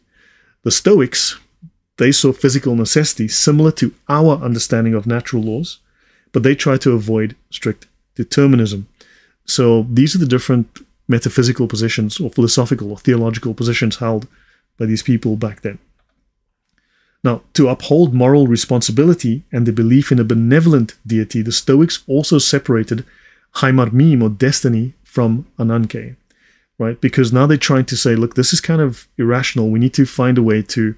The Stoics, they saw physical necessity similar to our understanding of natural laws, but they try to avoid strict determinism. So these are the different metaphysical positions or philosophical or theological positions held by these people back then. Now, to uphold moral responsibility and the belief in a benevolent deity, the Stoics also separated Heimarmene or destiny from Ananke, right? Because now they're trying to say, look, this is kind of irrational. We need to find a way to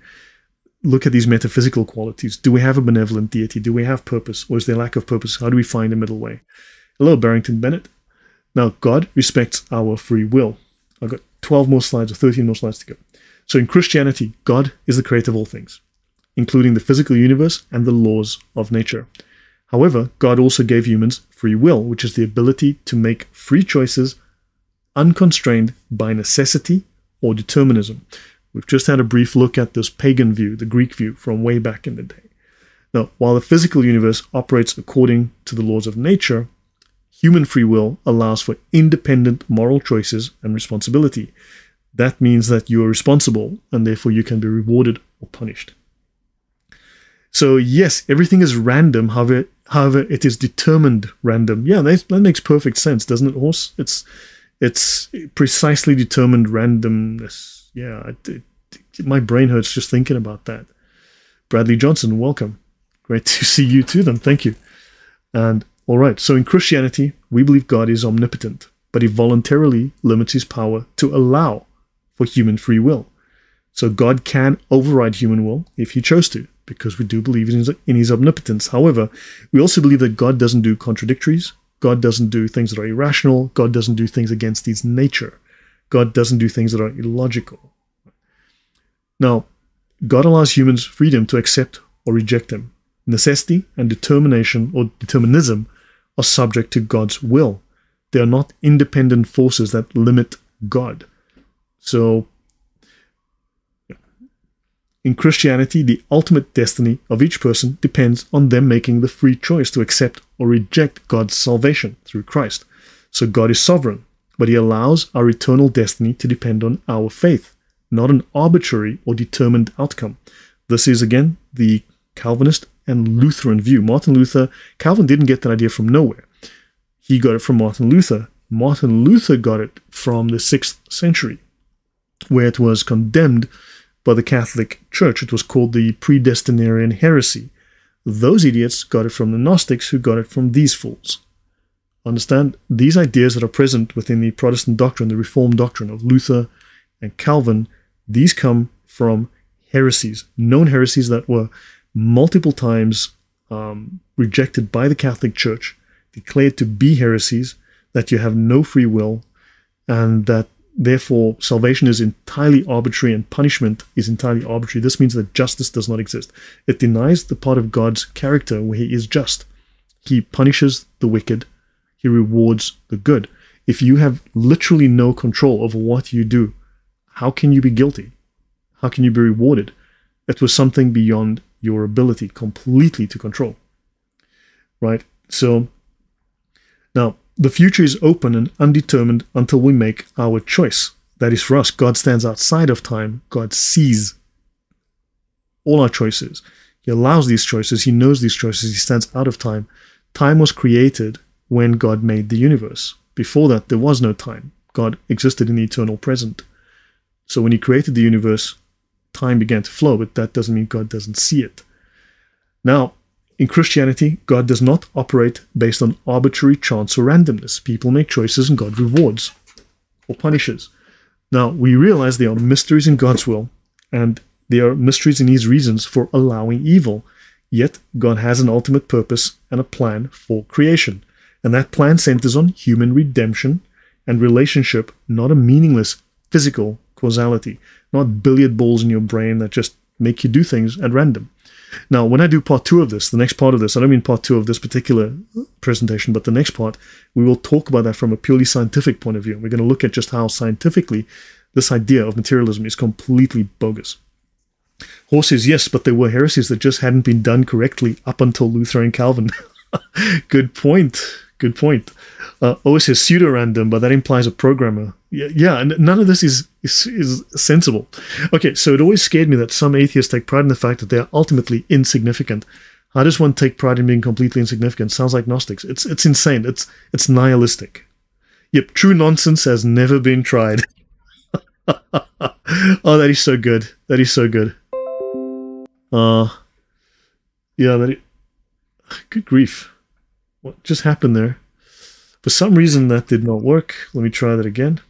look at these metaphysical qualities. Do we have a benevolent deity? Do we have purpose? Or is there lack of purpose? How do we find a middle way? Hello, Barrington Bennett. Now, God respects our free will. I've got 12 more slides or 13 more slides to go. So in Christianity, God is the creator of all things, including the physical universe and the laws of nature. However, God also gave humans free will, which is the ability to make free choices unconstrained by necessity or determinism. We've just had a brief look at this pagan view, the Greek view from way back in the day. Now, while the physical universe operates according to the laws of nature, human free will allows for independent moral choices and responsibility. That means that you are responsible and therefore you can be rewarded or punished. So, yes, everything is random, however, however it is determined random. Yeah, that, that makes perfect sense, doesn't it, Horse? It's it's precisely determined randomness. Yeah, it, it, my brain hurts just thinking about that. Bradley Johnson, welcome. Great to see you too, then. Thank you. And all right, so in Christianity, we believe God is omnipotent, but he voluntarily limits his power to allow for human free will. So God can override human will if he chose to, because we do believe in his, omnipotence. However, we also believe that God doesn't do contradictories. God doesn't do things that are irrational. God doesn't do things against his nature. God doesn't do things that are illogical. Now, God allows humans freedom to accept or reject him. Necessity and determination or determinism are subject to God's will. They are not independent forces that limit God. So, in Christianity, the ultimate destiny of each person depends on them making the free choice to accept or reject God's salvation through Christ. So God is sovereign, but He allows our eternal destiny to depend on our faith, not an arbitrary or determined outcome. This is again the Calvinist and Lutheran view. Martin Luther, Calvin didn't get that idea from nowhere. He got it from Martin Luther. Martin Luther got it from the 6th century where it was condemned by the Catholic Church. It was called the predestinarian heresy. Those idiots got it from the Gnostics, who got it from these fools. Understand? These ideas that are present within the Protestant doctrine, the Reformed doctrine of Luther and Calvin, these come from heresies, known heresies that were multiple times um, rejected by the Catholic Church, declared to be heresies, that you have no free will, and that Therefore, salvation is entirely arbitrary and punishment is entirely arbitrary. This means that justice does not exist. It denies the part of God's character where He is just. He punishes the wicked, He rewards the good. If you have literally no control over what you do, how can you be guilty? How can you be rewarded? It was something beyond your ability completely to control. Right? So, now, the future is open and undetermined until we make our choice. That is for us. God stands outside of time. God sees all our choices. He allows these choices. He knows these choices. He stands out of time. Time was created when God made the universe. Before that, there was no time. God existed in the eternal present. So when He created the universe, time began to flow, but that doesn't mean God doesn't see it. Now, in Christianity, God does not operate based on arbitrary chance or randomness. People make choices and God rewards or punishes. Now, we realize there are mysteries in God's will and there are mysteries in His reasons for allowing evil. Yet, God has an ultimate purpose and a plan for creation. And that plan centers on human redemption and relationship, not a meaningless physical causality, not billiard balls in your brain that just make you do things at random. Now, when I do part two of this, the next part of this, I don't mean part two of this particular presentation, but the next part, we will talk about that from a purely scientific point of view. We're going to look at just how scientifically this idea of materialism is completely bogus. Horses, yes, but there were heresies that just hadn't been done correctly up until Luther and Calvin. Good point. Good point. Uh, always says pseudo-random, but that implies a programmer. Yeah, yeah, and none of this is, is is sensible. Okay, so it always scared me that some atheists take pride in the fact that they are ultimately insignificant. How does one take pride in being completely insignificant? Sounds like Gnostics. It's it's insane. It's it's nihilistic. Yep, true nonsense has never been tried. oh, that is so good. That is so good. Uh yeah, that is, good grief. What just happened there? For some reason that did not work. Let me try that again.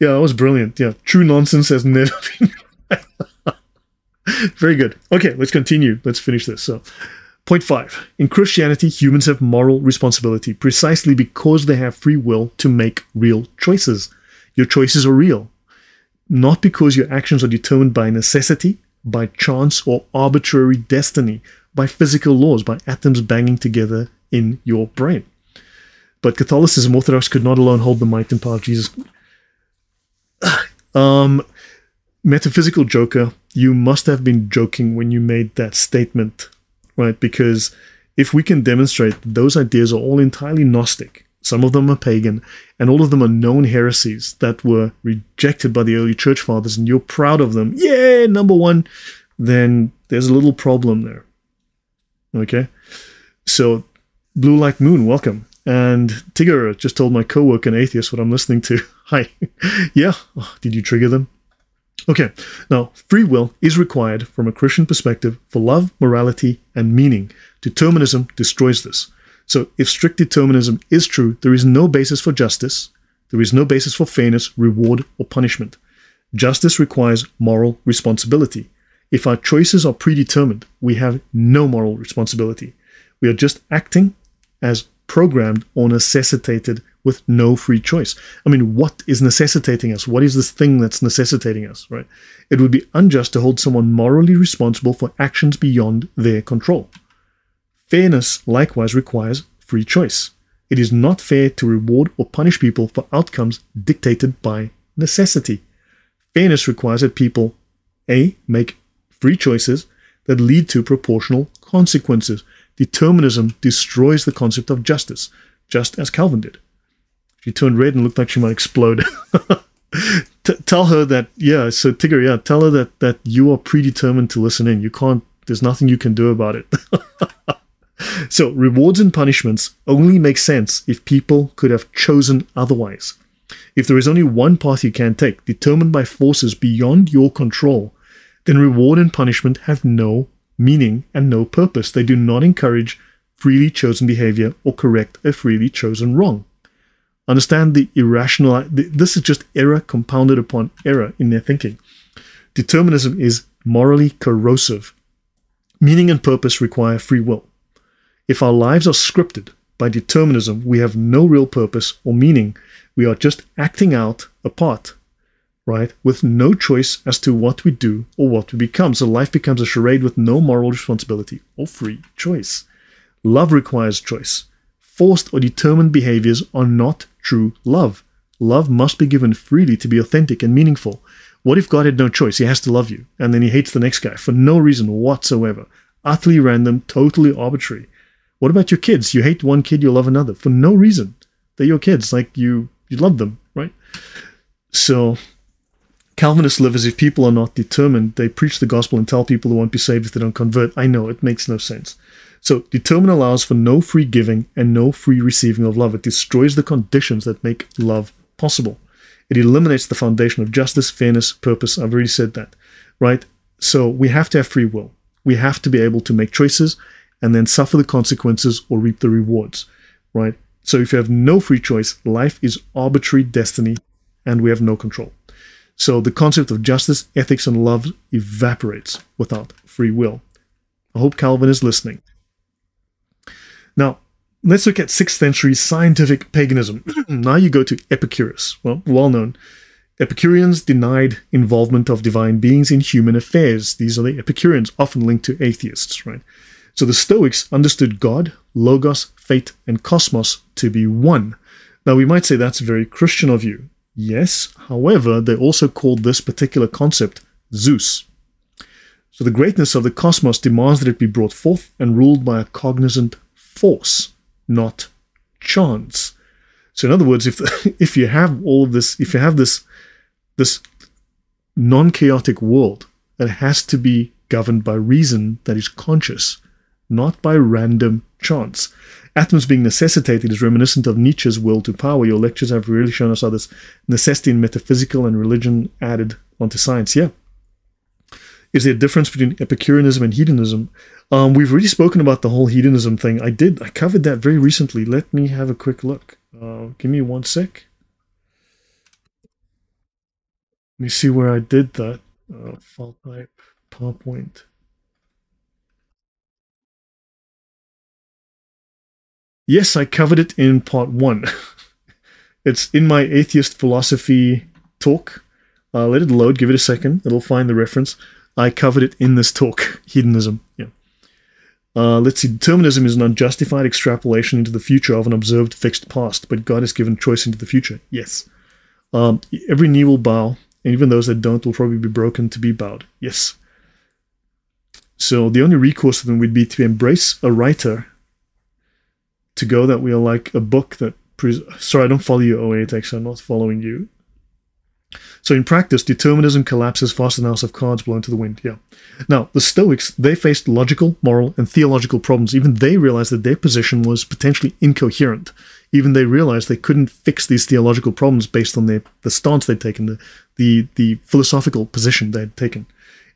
Yeah, that was brilliant. Yeah, true nonsense has never been. Very good. Okay, let's continue. Let's finish this. So, point five. In Christianity, humans have moral responsibility precisely because they have free will to make real choices. Your choices are real, not because your actions are determined by necessity, by chance, or arbitrary destiny, by physical laws, by atoms banging together in your brain. But Catholicism, Orthodox, could not alone hold the might and power of Jesus um, metaphysical joker, you must have been joking when you made that statement, right? Because if we can demonstrate those ideas are all entirely Gnostic, some of them are pagan, and all of them are known heresies that were rejected by the early church fathers, and you're proud of them, yeah, number one, then there's a little problem there. Okay? So, Blue Like Moon, welcome. And Tigger just told my coworker, an atheist, what I'm listening to. Hi. yeah. Oh, did you trigger them? Okay. Now, free will is required from a Christian perspective for love, morality, and meaning. Determinism destroys this. So, if strict determinism is true, there is no basis for justice, there is no basis for fairness, reward, or punishment. Justice requires moral responsibility. If our choices are predetermined, we have no moral responsibility. We are just acting as programmed or necessitated with no free choice. I mean, what is necessitating us? What is this thing that's necessitating us, right? It would be unjust to hold someone morally responsible for actions beyond their control. Fairness likewise requires free choice. It is not fair to reward or punish people for outcomes dictated by necessity. Fairness requires that people A. make free choices that lead to proportional consequences, Determinism destroys the concept of justice, just as Calvin did. She turned red and looked like she might explode. Tell her that, yeah, so Tigger, yeah, tell her that, that you are predetermined to listen in. You can't, there's nothing you can do about it. so, rewards and punishments only make sense if people could have chosen otherwise. If there is only one path you can take, determined by forces beyond your control, then reward and punishment have no meaning and no purpose. They do not encourage freely chosen behavior or correct a freely chosen wrong. Understand the irrational, this is just error compounded upon error in their thinking. Determinism is morally corrosive. Meaning and purpose require free will. If our lives are scripted by determinism, we have no real purpose or meaning. We are just acting out a part right? With no choice as to what we do or what we become. So life becomes a charade with no moral responsibility or free choice. Love requires choice. Forced or determined behaviors are not true love. Love must be given freely to be authentic and meaningful. What if God had no choice? He has to love you, and then he hates the next guy for no reason whatsoever. Utterly random, totally arbitrary. What about your kids? You hate one kid, you love another for no reason. They're your kids, like you you love them, right? So Calvinists live as if people are not determined. They preach the gospel and tell people they won't be saved if they don't convert. I know, it makes no sense. So, determine allows for no free giving and no free receiving of love. It destroys the conditions that make love possible. It eliminates the foundation of justice, fairness, purpose. I've already said that, right? So, we have to have free will. We have to be able to make choices and then suffer the consequences or reap the rewards, right? So, if you have no free choice, life is arbitrary destiny and we have no control. So the concept of justice, ethics, and love evaporates without free will. I hope Calvin is listening. Now, let's look at 6th century scientific paganism. now you go to Epicurus. Well, well known. Epicureans denied involvement of divine beings in human affairs. These are the Epicureans, often linked to atheists, right? So the Stoics understood God, Logos, fate, and cosmos to be one. Now we might say that's very Christian of you. Yes, however, they also called this particular concept Zeus. So the greatness of the cosmos demands that it be brought forth and ruled by a cognizant force, not chance. So in other words, if if you have all of this, if you have this this non-chaotic world that has to be governed by reason that is conscious, not by random chance. Atoms being necessitated is reminiscent of Nietzsche's will to power. Your lectures have really shown us how this necessity in metaphysical and religion added onto science. Yeah. Is there a difference between Epicureanism and hedonism? Um, we've already spoken about the whole hedonism thing. I did. I covered that very recently. Let me have a quick look. Uh, give me one sec. Let me see where I did that. Uh, file type, PowerPoint. Yes, I covered it in part one. it's in my atheist philosophy talk. Uh, let it load, give it a second. It'll find the reference. I covered it in this talk, hedonism. Yeah. Uh, let's see. Determinism is an unjustified extrapolation into the future of an observed fixed past, but God has given choice into the future. Yes. Um, every knee will bow, and even those that don't will probably be broken to be bowed. Yes. So the only recourse then would be to embrace a writer to go that we are like a book that. Sorry, I don't follow you, 08 Actually, I'm not following you. So in practice, determinism collapses faster than a house of cards blown to the wind. Yeah. Now, the Stoics, they faced logical, moral, and theological problems. Even they realized that their position was potentially incoherent. Even they realized they couldn't fix these theological problems based on their the stance they'd taken, the, the, the philosophical position they'd taken.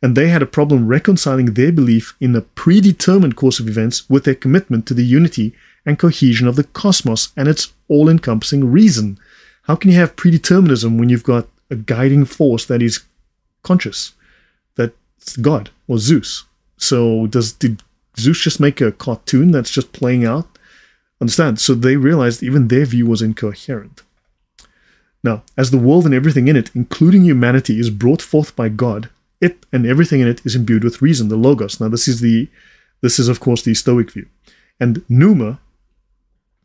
And they had a problem reconciling their belief in a predetermined course of events with their commitment to the unity and cohesion of the cosmos and its all encompassing reason. How can you have predeterminism when you've got a guiding force that is conscious? That's God or Zeus. So does did Zeus just make a cartoon that's just playing out? Understand? So they realized even their view was incoherent. Now, as the world and everything in it, including humanity, is brought forth by God, it and everything in it is imbued with reason, the logos. Now, this is the this is of course the Stoic view. And pneuma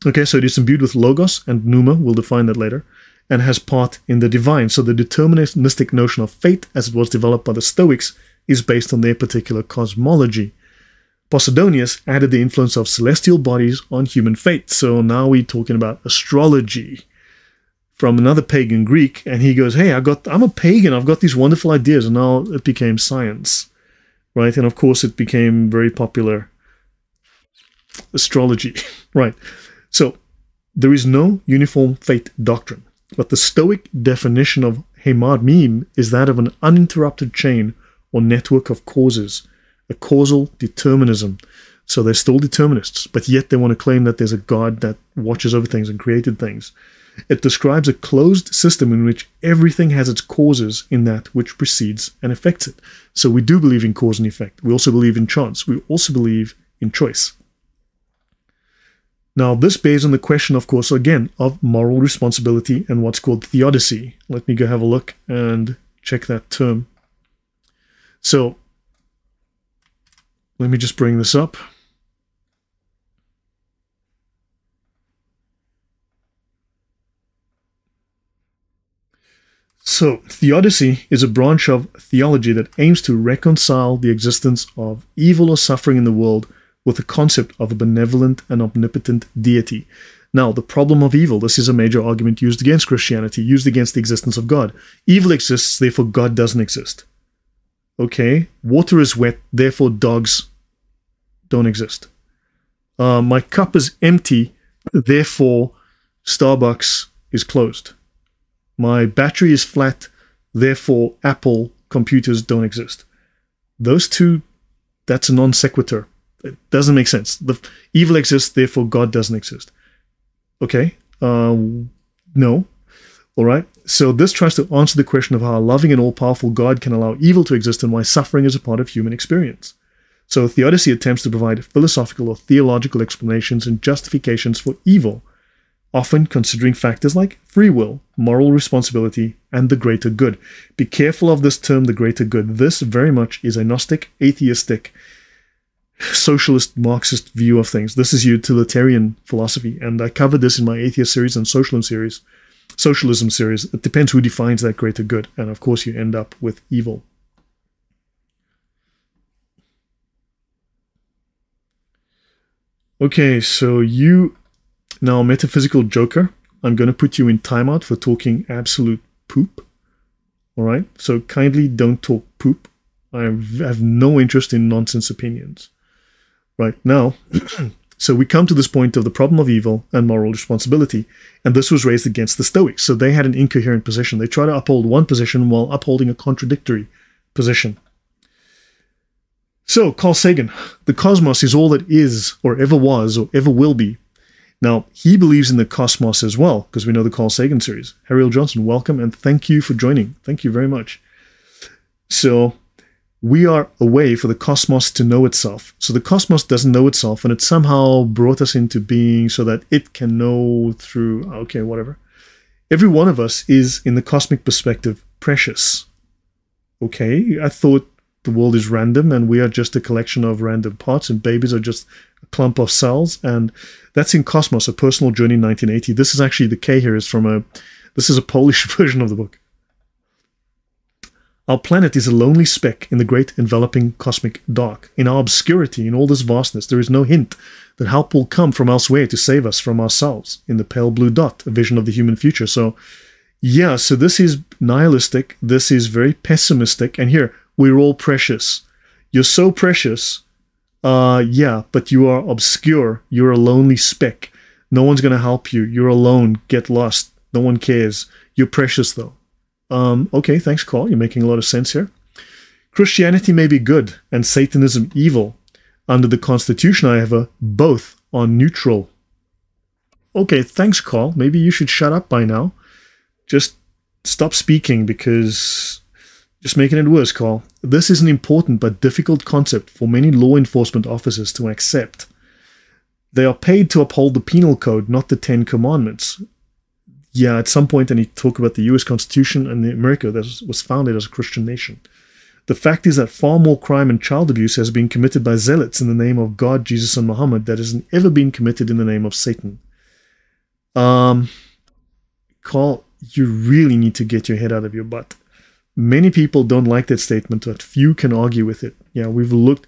Okay, so it is imbued with logos and pneuma, we'll define that later, and has part in the divine. So the deterministic notion of fate, as it was developed by the Stoics, is based on their particular cosmology. Posidonius added the influence of celestial bodies on human fate. So now we're talking about astrology from another pagan Greek, and he goes, "Hey, I got, I'm a pagan. I've got these wonderful ideas," and now it became science, right? And of course, it became very popular astrology, right? So there is no uniform fate doctrine, but the Stoic definition of meme is that of an uninterrupted chain or network of causes, a causal determinism. So they're still determinists, but yet they want to claim that there's a God that watches over things and created things. It describes a closed system in which everything has its causes in that which precedes and affects it. So we do believe in cause and effect. We also believe in chance. We also believe in choice. Now, this bears on the question, of course, again, of moral responsibility and what's called theodicy. Let me go have a look and check that term. So, let me just bring this up. So, theodicy is a branch of theology that aims to reconcile the existence of evil or suffering in the world with the concept of a benevolent and omnipotent deity. Now, the problem of evil, this is a major argument used against Christianity, used against the existence of God. Evil exists, therefore God doesn't exist. Okay, water is wet, therefore dogs don't exist. Uh, my cup is empty, therefore Starbucks is closed. My battery is flat, therefore Apple computers don't exist. Those two, that's a non sequitur. It doesn't make sense. The evil exists, therefore God doesn't exist. Okay, uh, no. All right. So this tries to answer the question of how a loving and all-powerful God can allow evil to exist and why suffering is a part of human experience. So theodicy attempts to provide philosophical or theological explanations and justifications for evil, often considering factors like free will, moral responsibility, and the greater good. Be careful of this term, the greater good. This very much is a Gnostic, atheistic, socialist Marxist view of things. This is utilitarian philosophy. And I covered this in my atheist series and socialism series. Socialism series. It depends who defines that greater good. And of course, you end up with evil. Okay, so you now metaphysical joker. I'm going to put you in timeout for talking absolute poop. All right, so kindly don't talk poop. I have no interest in nonsense opinions. Right now, so we come to this point of the problem of evil and moral responsibility, and this was raised against the Stoics. So they had an incoherent position. They try to uphold one position while upholding a contradictory position. So, Carl Sagan, the cosmos is all that is, or ever was, or ever will be. Now, he believes in the cosmos as well, because we know the Carl Sagan series. Harry Johnson, welcome, and thank you for joining. Thank you very much. So, we are a way for the cosmos to know itself. So the cosmos doesn't know itself, and it somehow brought us into being so that it can know through, okay, whatever. Every one of us is, in the cosmic perspective, precious. Okay, I thought the world is random and we are just a collection of random parts, and babies are just a clump of cells. And that's in Cosmos, a personal journey 1980. This is actually the K here is from a, this is a Polish version of the book. Our planet is a lonely speck in the great enveloping cosmic dark. In our obscurity, in all this vastness, there is no hint that help will come from elsewhere to save us from ourselves. In the pale blue dot, a vision of the human future. So, yeah, so this is nihilistic. This is very pessimistic. And here, we're all precious. You're so precious. Uh, yeah, but you are obscure. You're a lonely speck. No one's going to help you. You're alone. Get lost. No one cares. You're precious, though. Um, okay, thanks, Carl. You're making a lot of sense here. Christianity may be good and Satanism evil. Under the Constitution, however, both are neutral. Okay, thanks, Carl. Maybe you should shut up by now. Just stop speaking because just making it worse, Carl. This is an important but difficult concept for many law enforcement officers to accept. They are paid to uphold the penal code, not the Ten Commandments yeah, at some point, and he talked about the U.S. Constitution and America that was founded as a Christian nation. The fact is that far more crime and child abuse has been committed by zealots in the name of God, Jesus, and Muhammad that has ever been committed in the name of Satan. Um, Carl, you really need to get your head out of your butt. Many people don't like that statement, but few can argue with it. Yeah, we've looked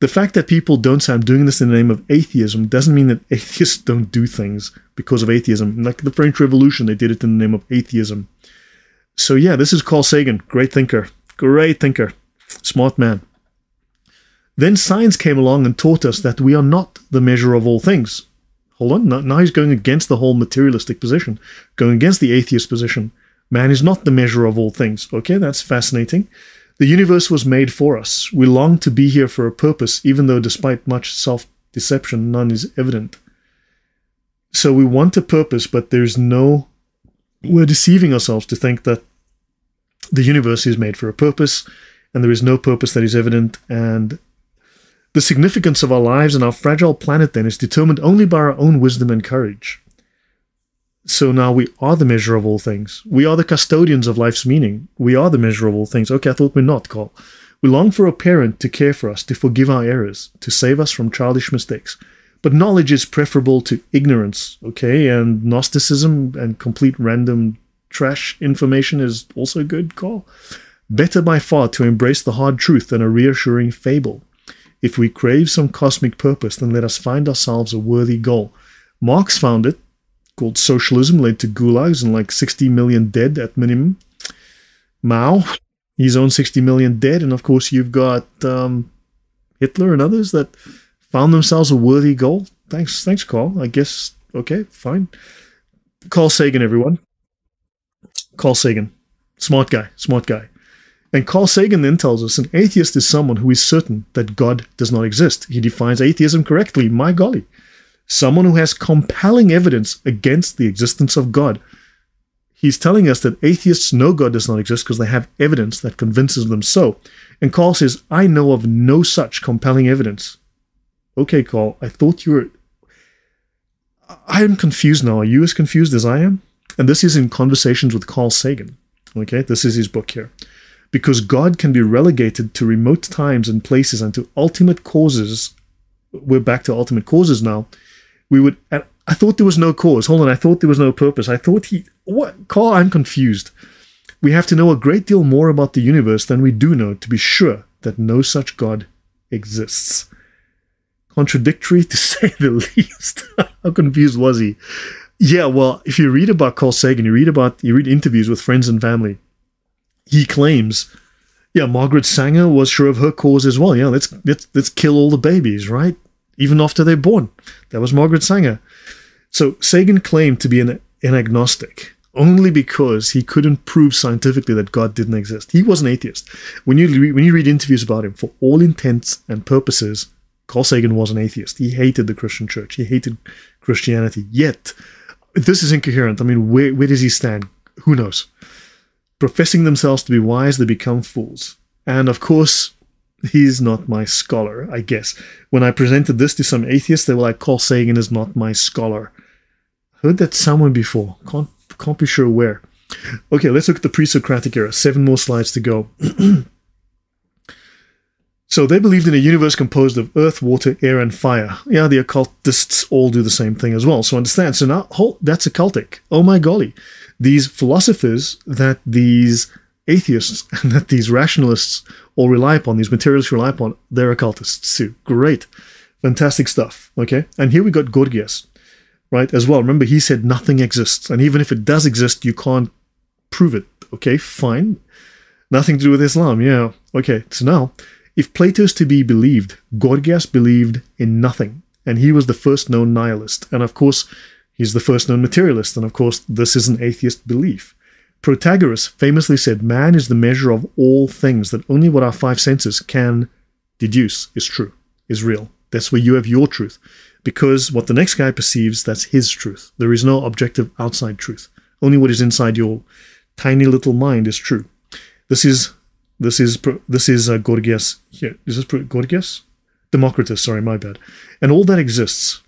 the fact that people don't say I'm doing this in the name of atheism doesn't mean that atheists don't do things because of atheism. Like the French Revolution, they did it in the name of atheism. So yeah, this is Carl Sagan, great thinker, great thinker, smart man. Then science came along and taught us that we are not the measure of all things. Hold on, now he's going against the whole materialistic position, going against the atheist position. Man is not the measure of all things. Okay, that's fascinating. The universe was made for us. We long to be here for a purpose, even though despite much self deception, none is evident. So we want a purpose, but there's no. We're deceiving ourselves to think that the universe is made for a purpose, and there is no purpose that is evident, and the significance of our lives and our fragile planet then is determined only by our own wisdom and courage. So now we are the measure of all things. We are the custodians of life's meaning. We are the measure of all things. Okay, I thought we're not, Carl. We long for a parent to care for us, to forgive our errors, to save us from childish mistakes. But knowledge is preferable to ignorance, okay? And Gnosticism and complete random trash information is also good, Carl. Better by far to embrace the hard truth than a reassuring fable. If we crave some cosmic purpose, then let us find ourselves a worthy goal. Marx found it called socialism led to gulags and like 60 million dead at minimum. Mao, his own 60 million dead. And of course, you've got um, Hitler and others that found themselves a worthy goal. Thanks, thanks, Carl. I guess, okay, fine. Carl Sagan, everyone. Carl Sagan. Smart guy, smart guy. And Carl Sagan then tells us an atheist is someone who is certain that God does not exist. He defines atheism correctly, my golly someone who has compelling evidence against the existence of God. He's telling us that atheists know God does not exist because they have evidence that convinces them so. And Carl says, I know of no such compelling evidence. Okay, Carl, I thought you were. I am confused now. Are you as confused as I am? And this is in Conversations with Carl Sagan. Okay, this is his book here. Because God can be relegated to remote times and places and to ultimate causes. We're back to ultimate causes now we would. And I thought there was no cause. Hold on, I thought there was no purpose. I thought he. What? Carl, I'm confused. We have to know a great deal more about the universe than we do know to be sure that no such God exists. contradictory to say the least. How confused was he? Yeah, well, if you read about Carl Sagan, you read about you read interviews with friends and family. He claims, yeah, Margaret Sanger was sure of her cause as well. Yeah, let's let's let's kill all the babies, right? Even after they're born. That was Margaret Sanger. So Sagan claimed to be an, an agnostic only because he couldn't prove scientifically that God didn't exist. He was an atheist. When you when you read interviews about him, for all intents and purposes, Carl Sagan was an atheist. He hated the Christian church. He hated Christianity. Yet, this is incoherent. I mean, where, where does he stand? Who knows? Professing themselves to be wise, they become fools. And of course, he's not my scholar, I guess. When I presented this to some atheists, they were like, Carl Sagan is not my scholar. Heard that somewhere before. Can't, can't be sure where. Okay, let's look at the pre Socratic era. Seven more slides to go. So they believed in a universe composed of earth, water, air, and fire. Yeah, the occultists all do the same thing as well. So understand. So now that's occultic. Oh my golly. These philosophers that these atheists and that these rationalists all rely upon, these materialists rely upon, they're occultists too. Great. Fantastic stuff. Okay. And here we got Gorgias, right, as well. Remember, he said nothing exists. And even if it does exist, you can't prove it. Okay, fine. Nothing to do with Islam. Yeah. Okay. So now if Plato is to be believed, Gorgias believed in nothing, and he was the first known nihilist. And of course, he's the first known materialist, and of course, this is an atheist belief. Protagoras famously said, Man is the measure of all things, that only what our five senses can deduce is true, is real. That's where you have your truth. Because what the next guy perceives, that's his truth. There is no objective outside truth. Only what is inside your tiny little mind is true. This is this is this is uh, Gorgias here. Is this Gorgias? Democritus. Sorry, my bad. And all that exists,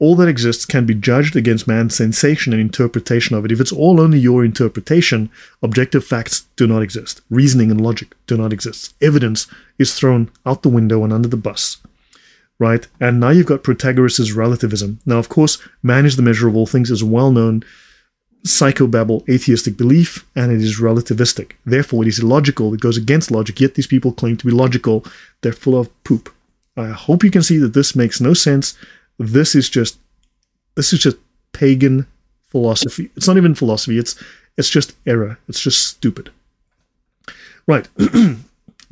all that exists can be judged against man's sensation and interpretation of it. If it's all only your interpretation, objective facts do not exist. Reasoning and logic do not exist. Evidence is thrown out the window and under the bus. Right? And now you've got Protagoras' relativism. Now, of course, man is the measure of all things is a well known psychobabble atheistic belief and it is relativistic. Therefore, it is illogical. It goes against logic, yet these people claim to be logical. They're full of poop. I hope you can see that this makes no sense. This is just this is just pagan philosophy. It's not even philosophy, it's it's just error. It's just stupid. Right.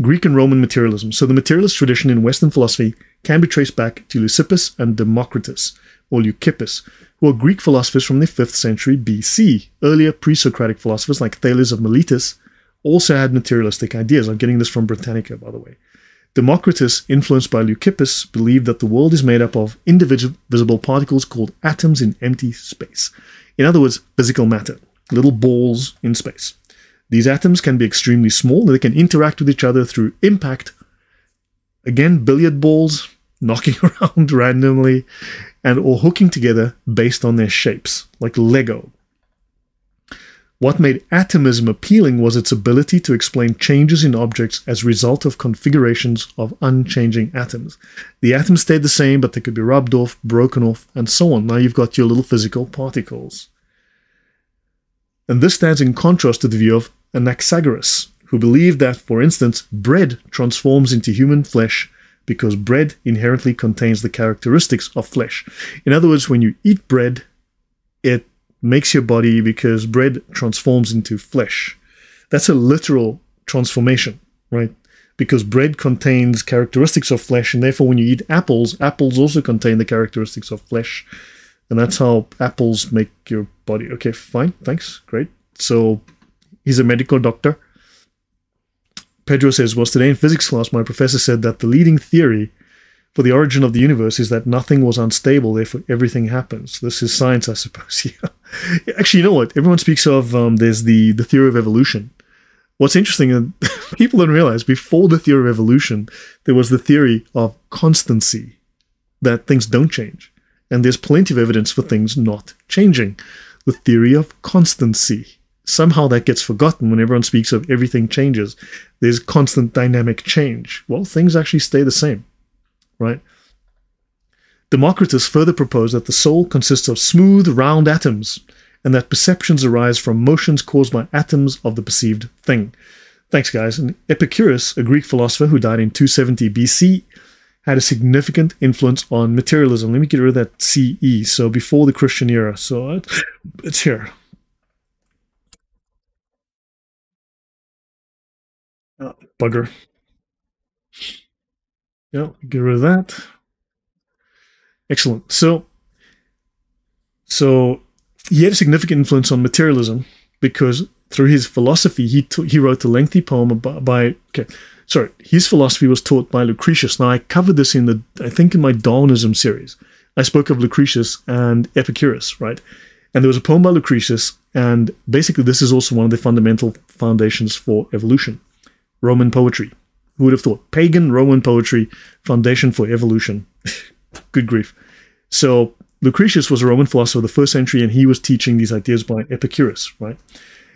Greek and Roman materialism. So the materialist tradition in Western philosophy can be traced back to Leucippus and Democritus, or Leucippus, who are Greek philosophers from the 5th century BC. Earlier pre Socratic philosophers like Thales of Miletus also had materialistic ideas. I'm getting this from Britannica, by the way. Democritus, influenced by Leucippus, believed that the world is made up of indivisible visible particles called atoms in empty space. In other words, physical matter, little balls in space. These atoms can be extremely small, they can interact with each other through impact. Again, billiard balls knocking around randomly, and or hooking together based on their shapes, like Lego. What made atomism appealing was its ability to explain changes in objects as a result of configurations of unchanging atoms. The atoms stayed the same, but they could be rubbed off, broken off, and so on. Now you've got your little physical particles. And this stands in contrast to the view of Anaxagoras, who believed that, for instance, bread transforms into human flesh because bread inherently contains the characteristics of flesh. In other words, when you eat bread, it makes your body because bread transforms into flesh. That's a literal transformation, right? Because bread contains characteristics of flesh, and therefore, when you eat apples, apples also contain the characteristics of flesh. And that's how apples make your body. Okay, fine, thanks, great. So he's a medical doctor Pedro says, was today in physics class, my professor said that the leading theory for the origin of the universe is that nothing was unstable, therefore everything happens. This is science, I suppose. yeah. Actually, you know what? Everyone speaks of um, there's the the theory of evolution. What's interesting, people don't realize, before the theory of evolution, there was the theory of constancy, that things don't change, and there's plenty of evidence for things not changing. The theory of constancy somehow that gets forgotten when everyone speaks of everything changes. There's constant dynamic change. Well, things actually stay the same, right? Democritus further proposed that the soul consists of smooth, round atoms, and that perceptions arise from motions caused by atoms of the perceived thing. thanks, guys. And Epicurus, a Greek philosopher who died in 270 BC, had a significant influence on materialism. Let me get rid of that CE. So before the Christian era. So it's here. Oh, bugger. Yeah, get rid of that. Excellent. So, so he had a significant influence on materialism because through his philosophy, he he wrote a lengthy poem by, by okay, sorry, his philosophy was taught by Lucretius. Now I covered this in the I think in my Darwinism series. I spoke of Lucretius and Epicurus, right? And there was a poem by Lucretius, and basically this is also one of the fundamental foundations for evolution. Roman poetry. Who would have thought? Pagan Roman poetry, foundation for evolution. Good grief. So Lucretius was a Roman philosopher of the first century, and he was teaching these ideas by Epicurus, right?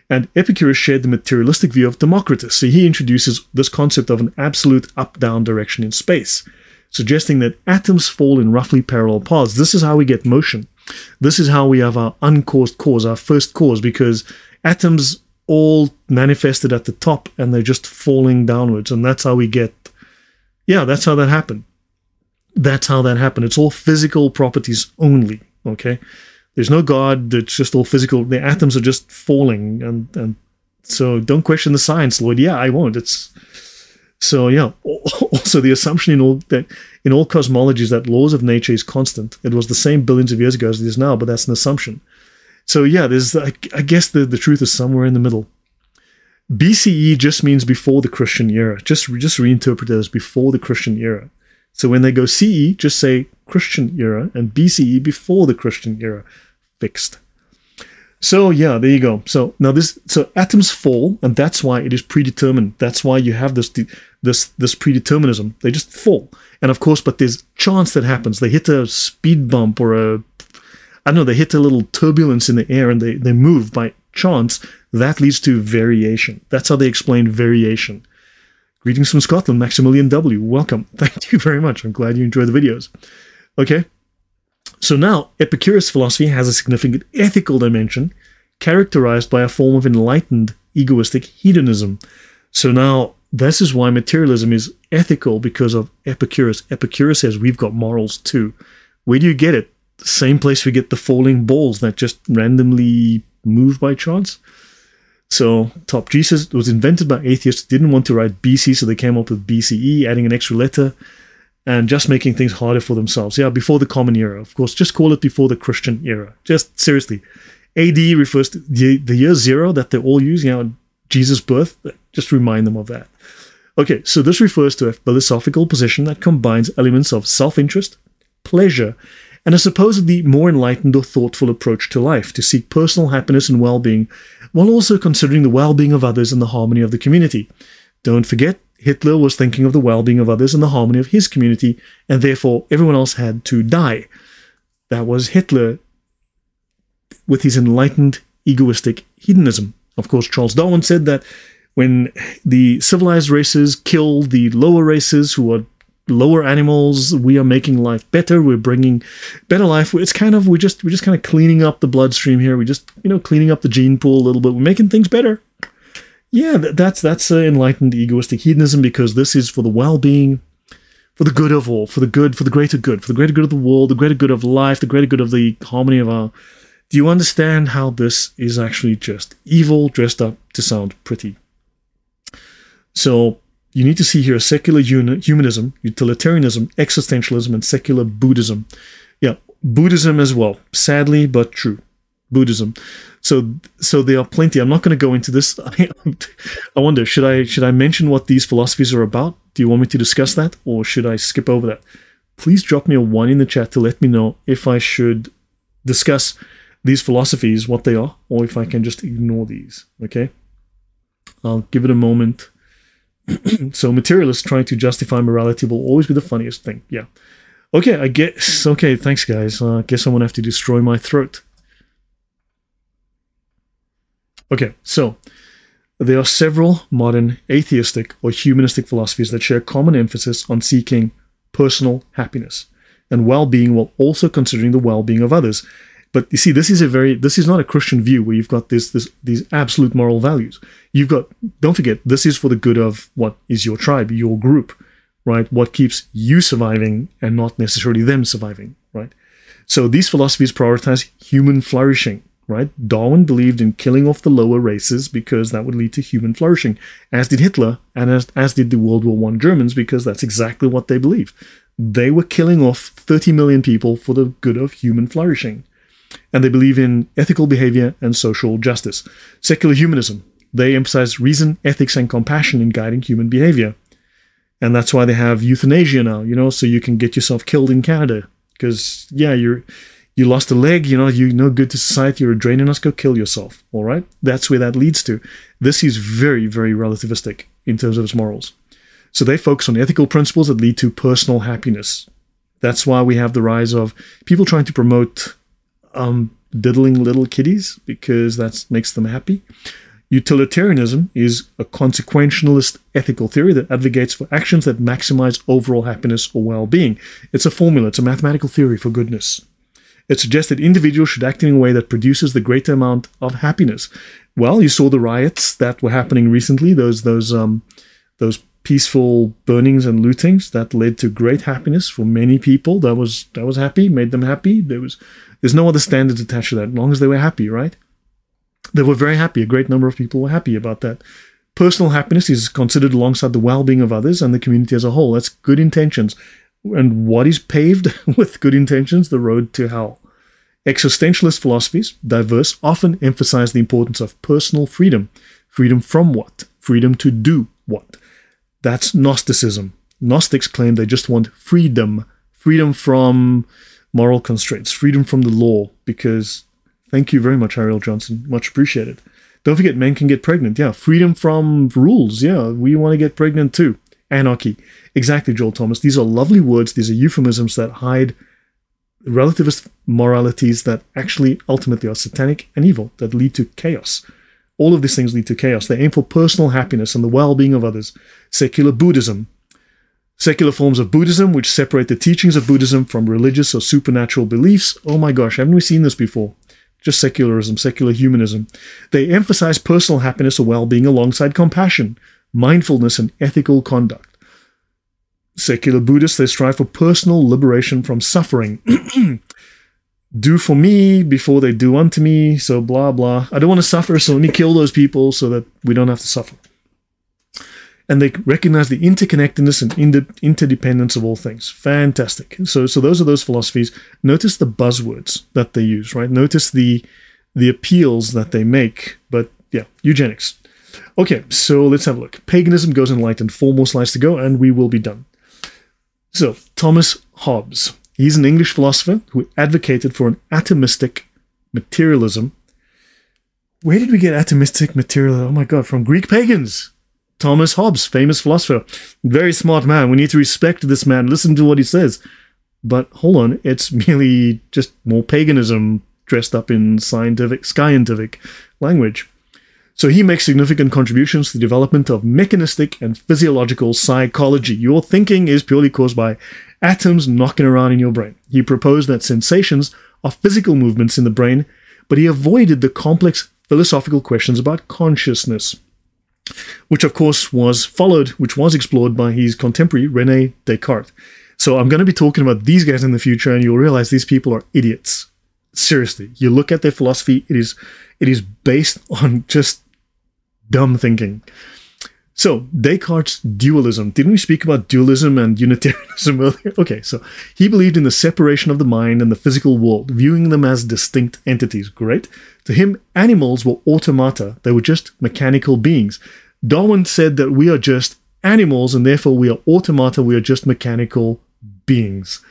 And Epicurus shared the materialistic view of Democritus. So he introduces this concept of an absolute up-down direction in space, suggesting that atoms fall in roughly parallel paths. This is how we get motion. This is how we have our uncaused cause, our first cause, because atoms all manifested at the top and they're just falling downwards. And that's how we get, yeah, that's how that happened. That's how that happened. It's all physical properties only, okay? There's no God, it's just all physical. The atoms are just falling. And, and so don't question the science, Lloyd. Yeah, I won't. It's so yeah. Also, the assumption in all that in all cosmologies that laws of nature is constant. It was the same billions of years ago as it is now, but that's an assumption. So yeah, there's I, I guess the, the truth is somewhere in the middle. BCE just means before the Christian era. Just just reinterpret it as before the Christian era. So when they go CE, just say Christian era, and BCE before the Christian era, fixed. So yeah, there you go. So now this so atoms fall, and that's why it is predetermined. That's why you have this this this predeterminism. They just fall, and of course, but there's chance that happens. They hit a speed bump or a I don't know, they hit a little turbulence in the air and they, they move by chance. That leads to variation. That's how they explain variation. Greetings from Scotland, Maximilian W. Welcome. Thank you very much. I'm glad you enjoy the videos. Okay. So now, Epicurus philosophy has a significant ethical dimension characterized by a form of enlightened egoistic hedonism. So now, this is why materialism is ethical because of Epicurus. Epicurus says we've got morals too. Where do you get it? Same place we get the falling balls that just randomly move by chance. So, Top G says was invented by atheists, didn't want to write BC, so they came up with BCE, adding an extra letter and just making things harder for themselves. Yeah, before the Common Era, of course, just call it before the Christian era. Just seriously. AD refers to the, the year zero that they're all use, you know, Jesus' birth. Just remind them of that. Okay, so this refers to a philosophical position that combines elements of self interest, pleasure, and a supposedly more enlightened or thoughtful approach to life to seek personal happiness and well being, while also considering the well being of others and the harmony of the community. Don't forget, Hitler was thinking of the well being of others and the harmony of his community, and therefore everyone else had to die. That was Hitler with his enlightened, egoistic hedonism. Of course, Charles Darwin said that when the civilized races kill the lower races who are lower animals. We are making life better. We're bringing better life. It's kind of we're just we're just kind of cleaning up the bloodstream here. We just you know cleaning up the gene pool a little bit. We're making things better. Yeah, that's that's uh, enlightened egoistic hedonism because this is for the well-being, for the good of all, for the good, for the greater good, for the greater good of the world, the greater good of life, the greater good of the harmony of our. Do you understand how this is actually just evil dressed up to sound pretty? So you need to see here a secular humanism, utilitarianism, existentialism, and secular Buddhism. Yeah, Buddhism as well. Sadly, but true. Buddhism. So, so there are plenty. I'm not going to go into this. I wonder should I should I mention what these philosophies are about? Do you want me to discuss that, or should I skip over that? Please drop me a one in the chat to let me know if I should discuss these philosophies, what they are, or if I can just ignore these. Okay, I'll give it a moment. so materialists trying to justify morality will always be the funniest thing. Yeah. Okay, I guess. Okay, thanks, guys. Uh, I guess I'm gonna have to destroy my throat. Okay, so there are several modern atheistic or humanistic philosophies that share common emphasis on seeking personal happiness and well-being while also considering the well-being of others. But you see, this is a very this is not a Christian view where you've got this this these absolute moral values. You've got don't forget this is for the good of what is your tribe, your group, right? What keeps you surviving and not necessarily them surviving, right? So these philosophies prioritize human flourishing, right? Darwin believed in killing off the lower races because that would lead to human flourishing, as did Hitler and as, as did the World War One Germans because that's exactly what they believe. They were killing off 30 million people for the good of human flourishing. And they believe in ethical behavior and social justice. Secular humanism, they emphasize reason, ethics, and compassion in guiding human behavior. And that's why they have euthanasia now, you know, so you can get yourself killed in Canada. Because, yeah, you're you lost a leg, you know, you're no good to society, you're a drain, and go kill yourself. All right? That's where that leads to. This is very, very relativistic in terms of its morals. So they focus on ethical principles that lead to personal happiness. That's why we have the rise of people trying to promote um, diddling little kitties because that makes them happy. Utilitarianism is a consequentialist ethical theory that advocates for actions that maximize overall happiness or well being. It's a formula, it's a mathematical theory for goodness. It suggests that individuals should act in a way that produces the greater amount of happiness. Well, you saw the riots that were happening recently, those those um those peaceful burnings and lootings that led to great happiness for many people. That was that was happy, made them happy. There was there's no other standards attached to that, as long as they were happy, right? They were very happy. A great number of people were happy about that. Personal happiness is considered alongside the well being of others and the community as a whole. That's good intentions. And what is paved with good intentions? The road to hell. Existentialist philosophies, diverse, often emphasize the importance of personal freedom. Freedom from what? Freedom to do what? That's Gnosticism. Gnostics claim they just want freedom. Freedom from moral constraints, freedom from the law, because Thank you very much, Ariel Johnson. Much appreciated. Don't forget, men can get pregnant. Yeah, freedom from rules. Yeah, we want to get pregnant too. Anarchy. Exactly, Joel Thomas. These are lovely words. These are euphemisms that hide relativist moralities that actually ultimately are satanic and evil, that lead to chaos. All of these things lead to chaos. They aim for personal happiness and the well being of others. Secular Buddhism. Secular forms of Buddhism, which separate the teachings of Buddhism from religious or supernatural beliefs. Oh my gosh, haven't we seen this before? just secularism, secular humanism. They emphasize personal happiness or well being alongside compassion, mindfulness, and ethical conduct. Secular Buddhists, they strive for personal liberation from suffering. do for me before they do unto me, so blah, blah. I don't want to suffer, so let me kill those people so that we don't have to suffer and they recognize the interconnectedness and interdependence of all things. Fantastic. So, so those are those philosophies. Notice the buzzwords that they use, right? Notice the the appeals that they make. But yeah, eugenics. Okay, so let's have a look. Paganism goes enlightened. Four more slides to go, and we will be done. So, Thomas Hobbes. He's an English philosopher who advocated for an atomistic materialism. Where did we get atomistic materialism? Oh my god, from Greek pagans. Thomas Hobbes, famous philosopher. Very smart man. We need to respect this man, listen to what he says. But hold on, it's merely just more paganism dressed up in scientific, scientific language. So he makes significant contributions to the development of mechanistic and physiological psychology. Your thinking is purely caused by atoms knocking around in your brain. He proposed that sensations are physical movements in the brain, but he avoided the complex philosophical questions about consciousness which of course was followed, which was explored by his contemporary Rene Descartes. So I'm going to be talking about these guys in the future, and you'll realize these people are idiots. Seriously, you look at their philosophy; it is it is based on just dumb thinking. So Descartes' dualism. Didn't we speak about dualism and Unitarianism earlier? Okay, so he believed in the separation of the mind and the physical world, viewing them as distinct entities. Great. To him, animals were automata. They were just mechanical beings. Darwin said that we are just animals and therefore we are automata, we are just mechanical beings.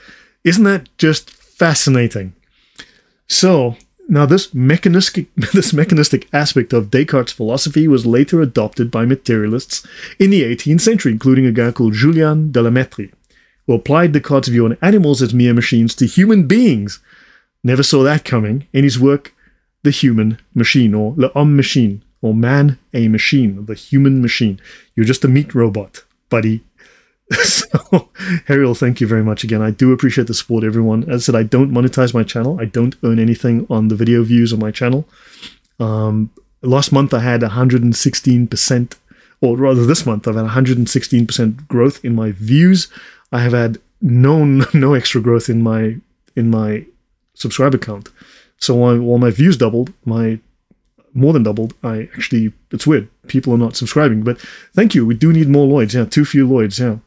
Isn't that just fascinating? So, now this mechanistic, this mechanistic aspect of Descartes' philosophy was later adopted by materialists in the 18th century, including a guy called Julien de la Mettrie, who applied Descartes' view on animals as mere machines to human beings. Never saw that coming in his work, The Human Machine, or L'Homme Machine, or Man a Machine, the human machine. You're just a meat robot, buddy. so, Ariel, thank you very much again. I do appreciate the support, everyone. As I said, I don't monetize my channel. I don't earn anything on the video views on my channel. Um, last month I had 116%, or rather this month I've had 116% growth in my views. I have had no no extra growth in my in my subscriber count. So while, my views doubled, my more than doubled. I actually, it's weird. People are not subscribing, but thank you. We do need more Lloyds. Yeah, too few Lloyds. Yeah.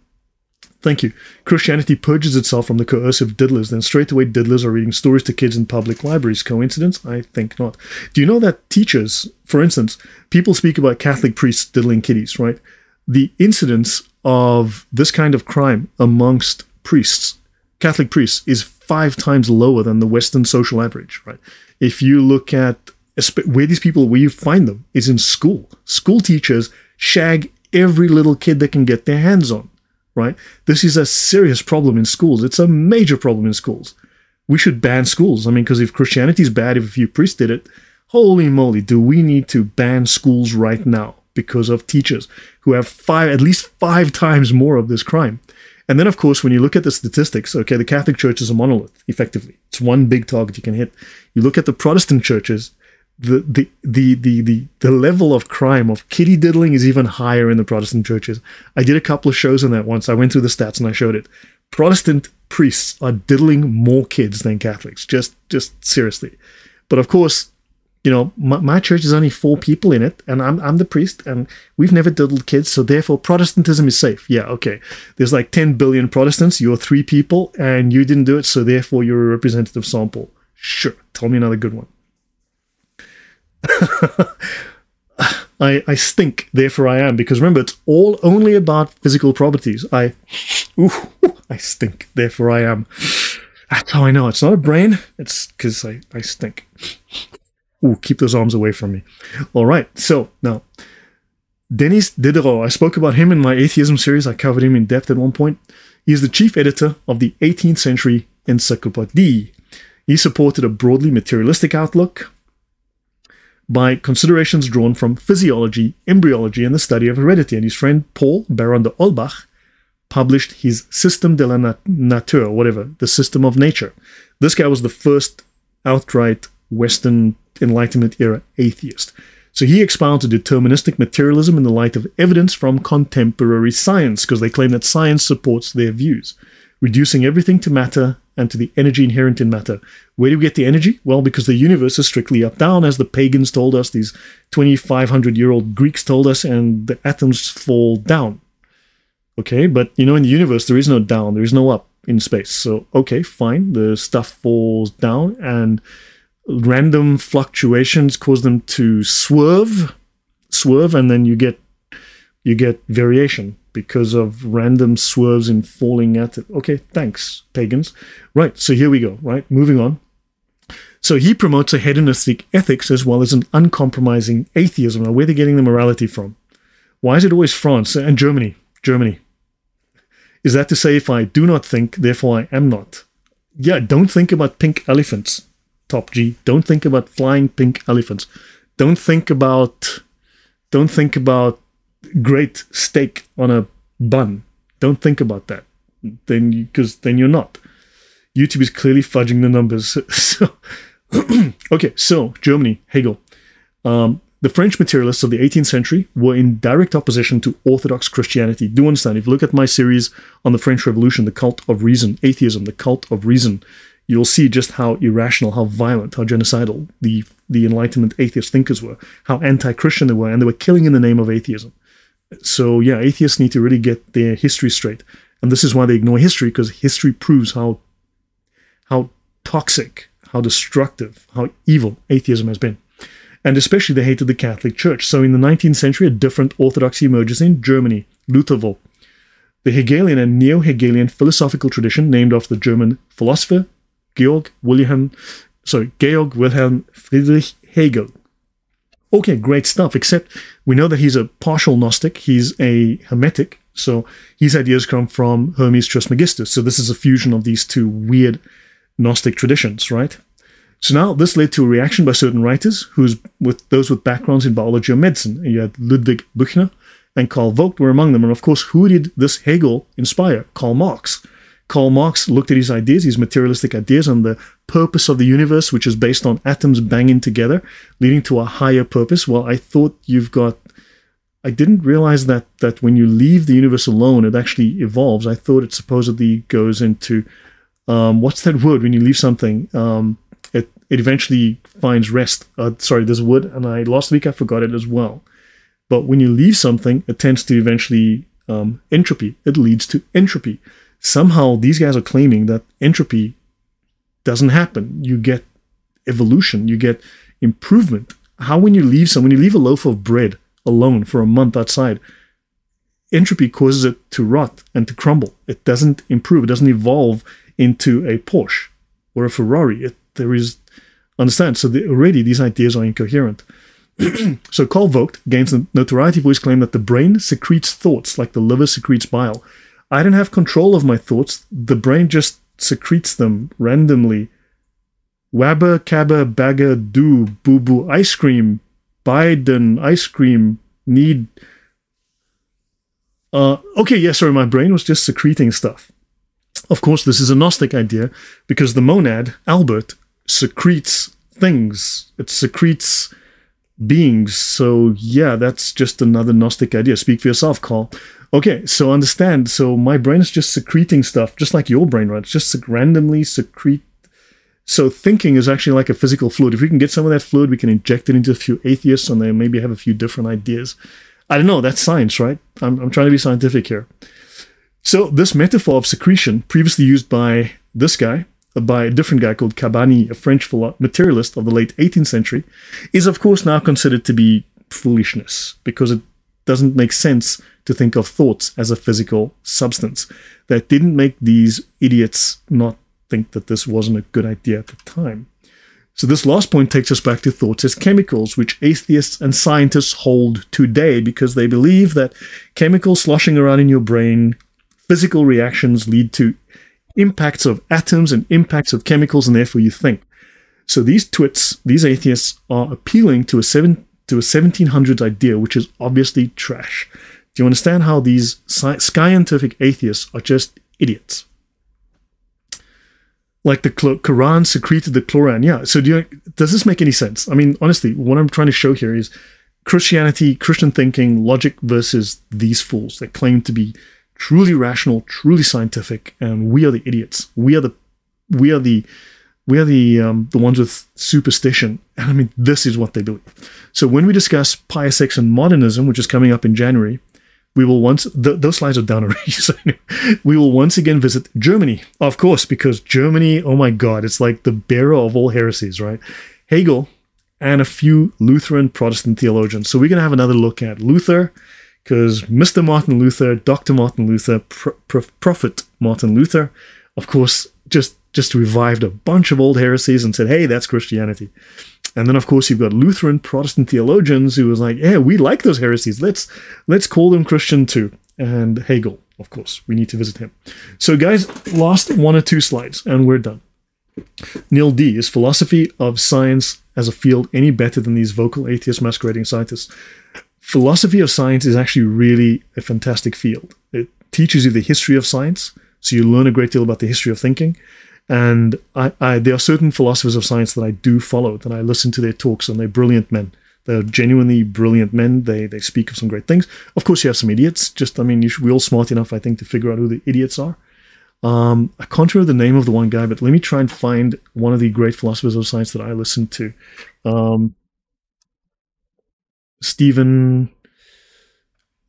Thank you. Christianity purges itself from the coercive diddlers, then straight away diddlers are reading stories to kids in public libraries. Coincidence? I think not. Do you know that teachers, for instance, people speak about Catholic priests diddling kiddies, right? The incidence of this kind of crime amongst priests, Catholic priests, is five times lower than the Western social average, right? If you look at where these people, where you find them, is in school. School teachers shag every little kid they can get their hands on right? This is a serious problem in schools. It's a major problem in schools. We should ban schools. I mean, because if Christianity is bad, if a few priests did it, holy moly, do we need to ban schools right now because of teachers who have five, at least five times more of this crime? And then, of course, when you look at the statistics, okay, the Catholic Church is a monolith, effectively. It's one big target you can hit. You look at the Protestant churches, the, the the the the level of crime of kitty diddling is even higher in the Protestant churches. I did a couple of shows on that once. I went through the stats and I showed it. Protestant priests are diddling more kids than Catholics. Just just seriously. But of course, you know, my, my, church is only four people in it, and I'm I'm the priest, and we've never diddled kids, so therefore Protestantism is safe. Yeah, okay. There's like 10 billion Protestants. You're three people, and you didn't do it, so therefore you're a representative sample. Sure. Tell me another good one. I, I stink, therefore I am. Because remember, it's all only about physical properties. I, ooh, I stink, therefore I am. That's how I know. It's not a brain. It's because I, I stink. Ooh, keep those arms away from me. All right. So now, Denis Diderot. I spoke about him in my atheism series. I covered him in depth at one point. He is the chief editor of the 18th century Encyclopédie. He supported a broadly materialistic outlook, by considerations drawn from physiology, embryology, and the study of heredity. And his friend Paul Baron de Holbach published his System de la Nature, whatever, the system of nature. This guy was the first outright Western Enlightenment era atheist. So he expounded deterministic materialism in the light of evidence from contemporary science, because they claim that science supports their views, reducing everything to matter and to the energy inherent in matter. Where do we get the energy? Well, because the universe is strictly up down, as the pagans told us, these 2,500 year old Greeks told us, and the atoms fall down. Okay, but you know, in the universe, there is no down, there is no up in space. So, okay, fine, the stuff falls down, and random fluctuations cause them to swerve, swerve, and then you get you get variation because of random swerves in falling at it. Okay, thanks, pagans. Right, so here we go, right? Moving on. So he promotes a hedonistic ethics as well as an uncompromising atheism. Now, where are they getting the morality from? Why is it always France and Germany? Germany. Is that to say, if I do not think, therefore I am not? Yeah, don't think about pink elephants, top G. Don't think about flying pink elephants. Don't think about, don't think about great steak on a bun. Don't think about that. Then because then you're not. YouTube is clearly fudging the numbers. so okay, so Germany, Hegel. Um, the French materialists of the 18th century were in direct opposition to Orthodox Christianity. Do understand? If you look at my series on the French Revolution, the cult of reason, atheism, the cult of reason, you'll see just how irrational, how violent, how genocidal the the Enlightenment atheist thinkers were, how anti-Christian they were, and they were killing in the name of atheism. So yeah, atheists need to really get their history straight, and this is why they ignore history because history proves how how toxic, how destructive, how evil atheism has been. And especially they hated the Catholic Church. So in the 19th century, a different orthodoxy emerges in Germany, Lutherville. The Hegelian and neo-Hegelian philosophical tradition named after the German philosopher Georg Wilhelm, sorry, Georg Wilhelm Friedrich Hegel Okay, great stuff. Except we know that he's a partial Gnostic. He's a Hermetic. So his ideas come from Hermes Trismegistus. So this is a fusion of these two weird Gnostic traditions, right? So now this led to a reaction by certain writers, who's with those with backgrounds in biology or medicine. You had Ludwig Buchner and Karl Vogt were among them. And of course, who did this Hegel inspire? Karl Marx. Karl Marx looked at his ideas, his materialistic ideas, and the purpose of the universe, which is based on atoms banging together, leading to a higher purpose. Well, I thought you've got. I didn't realize that that when you leave the universe alone, it actually evolves. I thought it supposedly goes into um, what's that word when you leave something? Um, it it eventually finds rest. Uh, sorry, there's a word, and I last week I forgot it as well. But when you leave something, it tends to eventually um, entropy. It leads to entropy. Somehow these guys are claiming that entropy doesn't happen. You get evolution. You get improvement. How when you leave some, when you leave a loaf of bread alone for a month outside, entropy causes it to rot and to crumble. It doesn't improve. It doesn't evolve into a Porsche or a Ferrari. It, there is understand. So the, already these ideas are incoherent. so Carl Vogt gains notoriety for his claim that the brain secretes thoughts like the liver secretes bile. I don't have control of my thoughts. The brain just secretes them randomly. Wabba, cabba, bagga, do, boo boo, ice cream, Biden, ice cream, need. Uh, okay, yeah, sorry, my brain was just secreting stuff. Of course, this is a Gnostic idea because the monad, Albert, secretes things. It secretes beings. So yeah, that's just another Gnostic idea. Speak for yourself, Carl. Okay, so understand. So my brain is just secreting stuff, just like your brain, right? It's just randomly secrete. So thinking is actually like a physical fluid. If we can get some of that fluid, we can inject it into a few atheists, and they maybe have a few different ideas. I don't know. That's science, right? I'm, I'm trying to be scientific here. So this metaphor of secretion, previously used by this guy, uh, by a different guy called Cabani, a French materialist of the late 18th century, is of course now considered to be foolishness because it doesn't make sense to think of thoughts as a physical substance. That didn't make these idiots not think that this wasn't a good idea at the time. So this last point takes us back to thoughts as chemicals, which atheists and scientists hold today because they believe that chemicals sloshing around in your brain, physical reactions lead to impacts of atoms and impacts of chemicals, and therefore you think. So these twits, these atheists, are appealing to a seven to a 1700s idea, which is obviously trash. Do you understand how these scientific atheists are just idiots? Like the Quran secreted the Quran. Yeah. So do you, does this make any sense? I mean, honestly, what I'm trying to show here is Christianity, Christian thinking, logic versus these fools that claim to be truly rational, truly scientific, and we are the idiots. We are the we are the we are the um, the ones with superstition, and I mean this is what they believe. So when we discuss Pius X and modernism, which is coming up in January, we will once th- those slides are down already. So we will once again visit Germany, of course, because Germany, oh my God, it's like the bearer of all heresies, right? Hegel and a few Lutheran Protestant theologians. So we're going to have another look at Luther, because Mr. Martin Luther, Dr. Martin Luther, Pro- Pro- Prophet Martin Luther, of course, just just revived a bunch of old heresies and said, "Hey, that's Christianity." And then, of course, you've got Lutheran Protestant theologians who was like, "Yeah, we like those heresies. Let's let's call them Christian too." And Hegel, of course, we need to visit him. So, guys, last one or two slides, and we're done. Neil D. Is philosophy of science as a field any better than these vocal atheist masquerading scientists? philosophy of science is actually really a fantastic field. It teaches you the history of science, so you learn a great deal about the history of thinking. And I, I, there are certain philosophers of science that I do follow, that I listen to their talks, and they're brilliant men. They're genuinely brilliant men. They they speak of some great things. Of course, you have some idiots. Just I mean, you should, we're all smart enough, I think, to figure out who the idiots are. Um, I can't remember the name of the one guy, but let me try and find one of the great philosophers of science that I listen to. Um, Stephen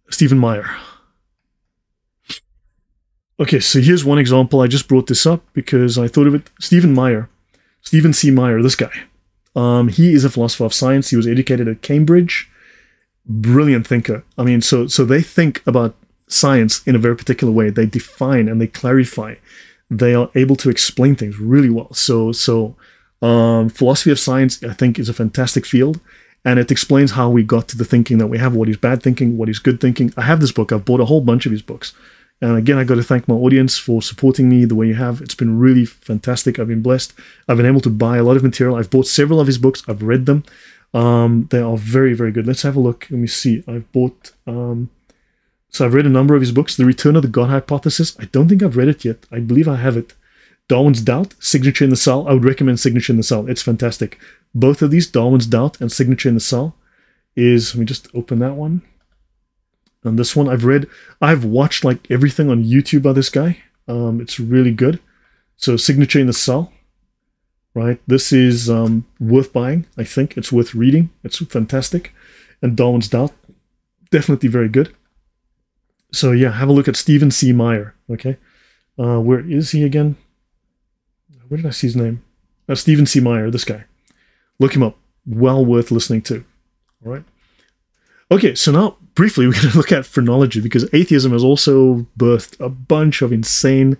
Stephen Meyer. Okay, so here's one example. I just brought this up because I thought of it. Stephen Meyer, Stephen C. Meyer, this guy. Um, he is a philosopher of science. He was educated at Cambridge. Brilliant thinker. I mean, so so they think about science in a very particular way. They define and they clarify. They are able to explain things really well. So so um, philosophy of science, I think, is a fantastic field and it explains how we got to the thinking that we have, what is bad thinking, what is good thinking. I have this book. I've bought a whole bunch of his books. And again, I got to thank my audience for supporting me the way you have. It's been really fantastic. I've been blessed. I've been able to buy a lot of material. I've bought several of his books. I've read them. Um, they are very, very good. Let's have a look. Let me see. I've bought um, So I've read a number of his books. The Return of the God Hypothesis. I don't think I've read it yet. I believe I have it. Darwin's Doubt, Signature in the Cell. I would recommend Signature in the Cell. It's fantastic. Both of these, Darwin's Doubt and Signature in the Cell, is let me just open that one. And this one I've read, I've watched like everything on YouTube by this guy. Um, it's really good. So Signature in the Cell, right? This is um, worth buying. I think it's worth reading. It's fantastic. And Darwin's Doubt, definitely very good. So yeah, have a look at Stephen C. Meyer. Okay, uh, where is he again? Where did I see his name? Uh, Stephen C. Meyer, this guy. Look him up. Well worth listening to. All right. Okay, so now briefly we're going to look at phrenology because atheism has also birthed a bunch of insane,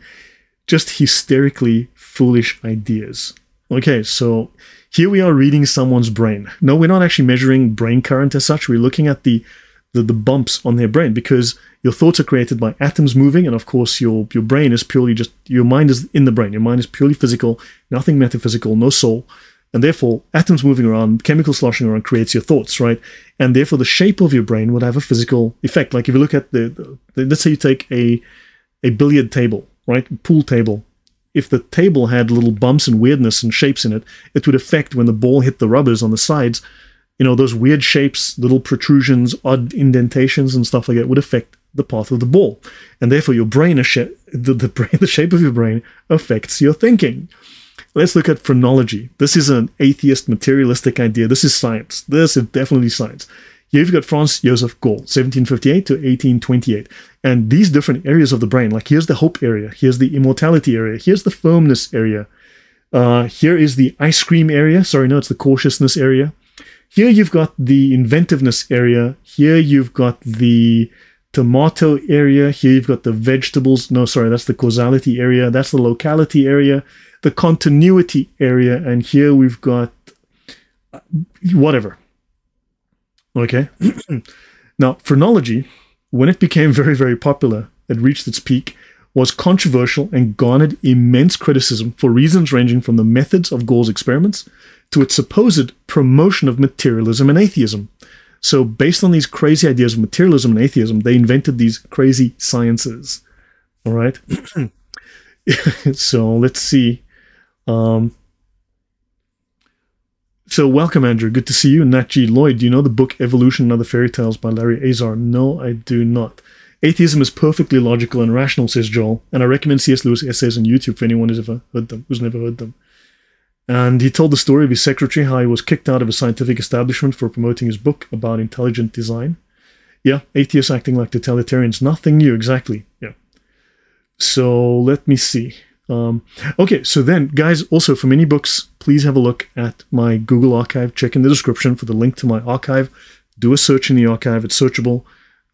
just hysterically foolish ideas. Okay, so here we are reading someone's brain. No, we're not actually measuring brain current as such. We're looking at the the, the bumps on their brain because your thoughts are created by atoms moving, and of course your your brain is purely just your mind is in the brain. Your mind is purely physical, nothing metaphysical, no soul. And therefore, atoms moving around, chemicals sloshing around creates your thoughts, right? And therefore, the shape of your brain would have a physical effect. Like if you look at the, the let's say you take a a billiard table, right, pool table. If the table had little bumps and weirdness and shapes in it, it would affect when the ball hit the rubbers on the sides. You know, those weird shapes, little protrusions, odd indentations, and stuff like that would affect the path of the ball, and therefore your brain, the, the brain, the shape of your brain affects your thinking. Let's look at phrenology. This is an atheist materialistic idea. This is science. This is definitely science. Here you've got Franz Joseph Gall, 1758 to 1828. And these different areas of the brain, like here's the hope area, here's the immortality area, here's the firmness area, uh, here is the ice cream area. Sorry, no, it's the cautiousness area. Here you've got the inventiveness area. Here you've got the tomato area. Here you've got the vegetables. No, sorry, that's the causality area. That's the locality area the continuity area, and here we've got whatever. Okay. now, phrenology, when it became very, very popular, it reached its peak, was controversial and garnered immense criticism for reasons ranging from the methods of Gall's experiments to its supposed promotion of materialism and atheism. So, based on these crazy ideas of materialism and atheism, they invented these crazy sciences. All right. so, let's see. Um, so welcome, Andrew. Good to see you. Nat G. Lloyd, do you know the book Evolution and Other Fairy Tales by Larry Azar? No, I do not. Atheism is perfectly logical and rational, says Joel, and I recommend C.S. Lewis essays on YouTube for anyone who's ever heard them, who's never heard them. And he told the story of his secretary, how he was kicked out of a scientific establishment for promoting his book about intelligent design. Yeah, atheists acting like totalitarians. Nothing new, exactly. Yeah. So let me see. Um, okay, so then, guys, also for many books, please have a look at my Google archive. Check in the description for the link to my archive. Do a search in the archive, it's searchable.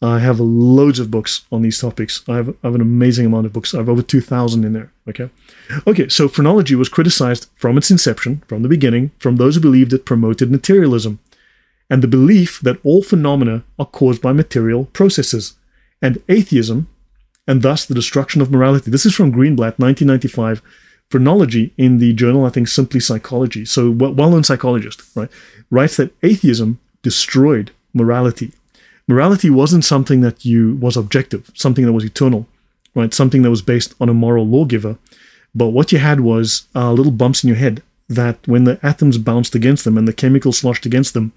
I have loads of books on these topics. I have, I have an amazing amount of books. I have over 2,000 in there. Okay. Okay, so phrenology was criticized from its inception, from the beginning, from those who believed it promoted materialism and the belief that all phenomena are caused by material processes. And atheism, and thus the destruction of morality. This is from Greenblatt, 1995, phrenology in the journal, I think, Simply Psychology. So, well known psychologist, right, writes that atheism destroyed morality. Morality wasn't something that you was objective, something that was eternal, right? Something that was based on a moral lawgiver. But what you had was uh, little bumps in your head that when the atoms bounced against them and the chemicals sloshed against them,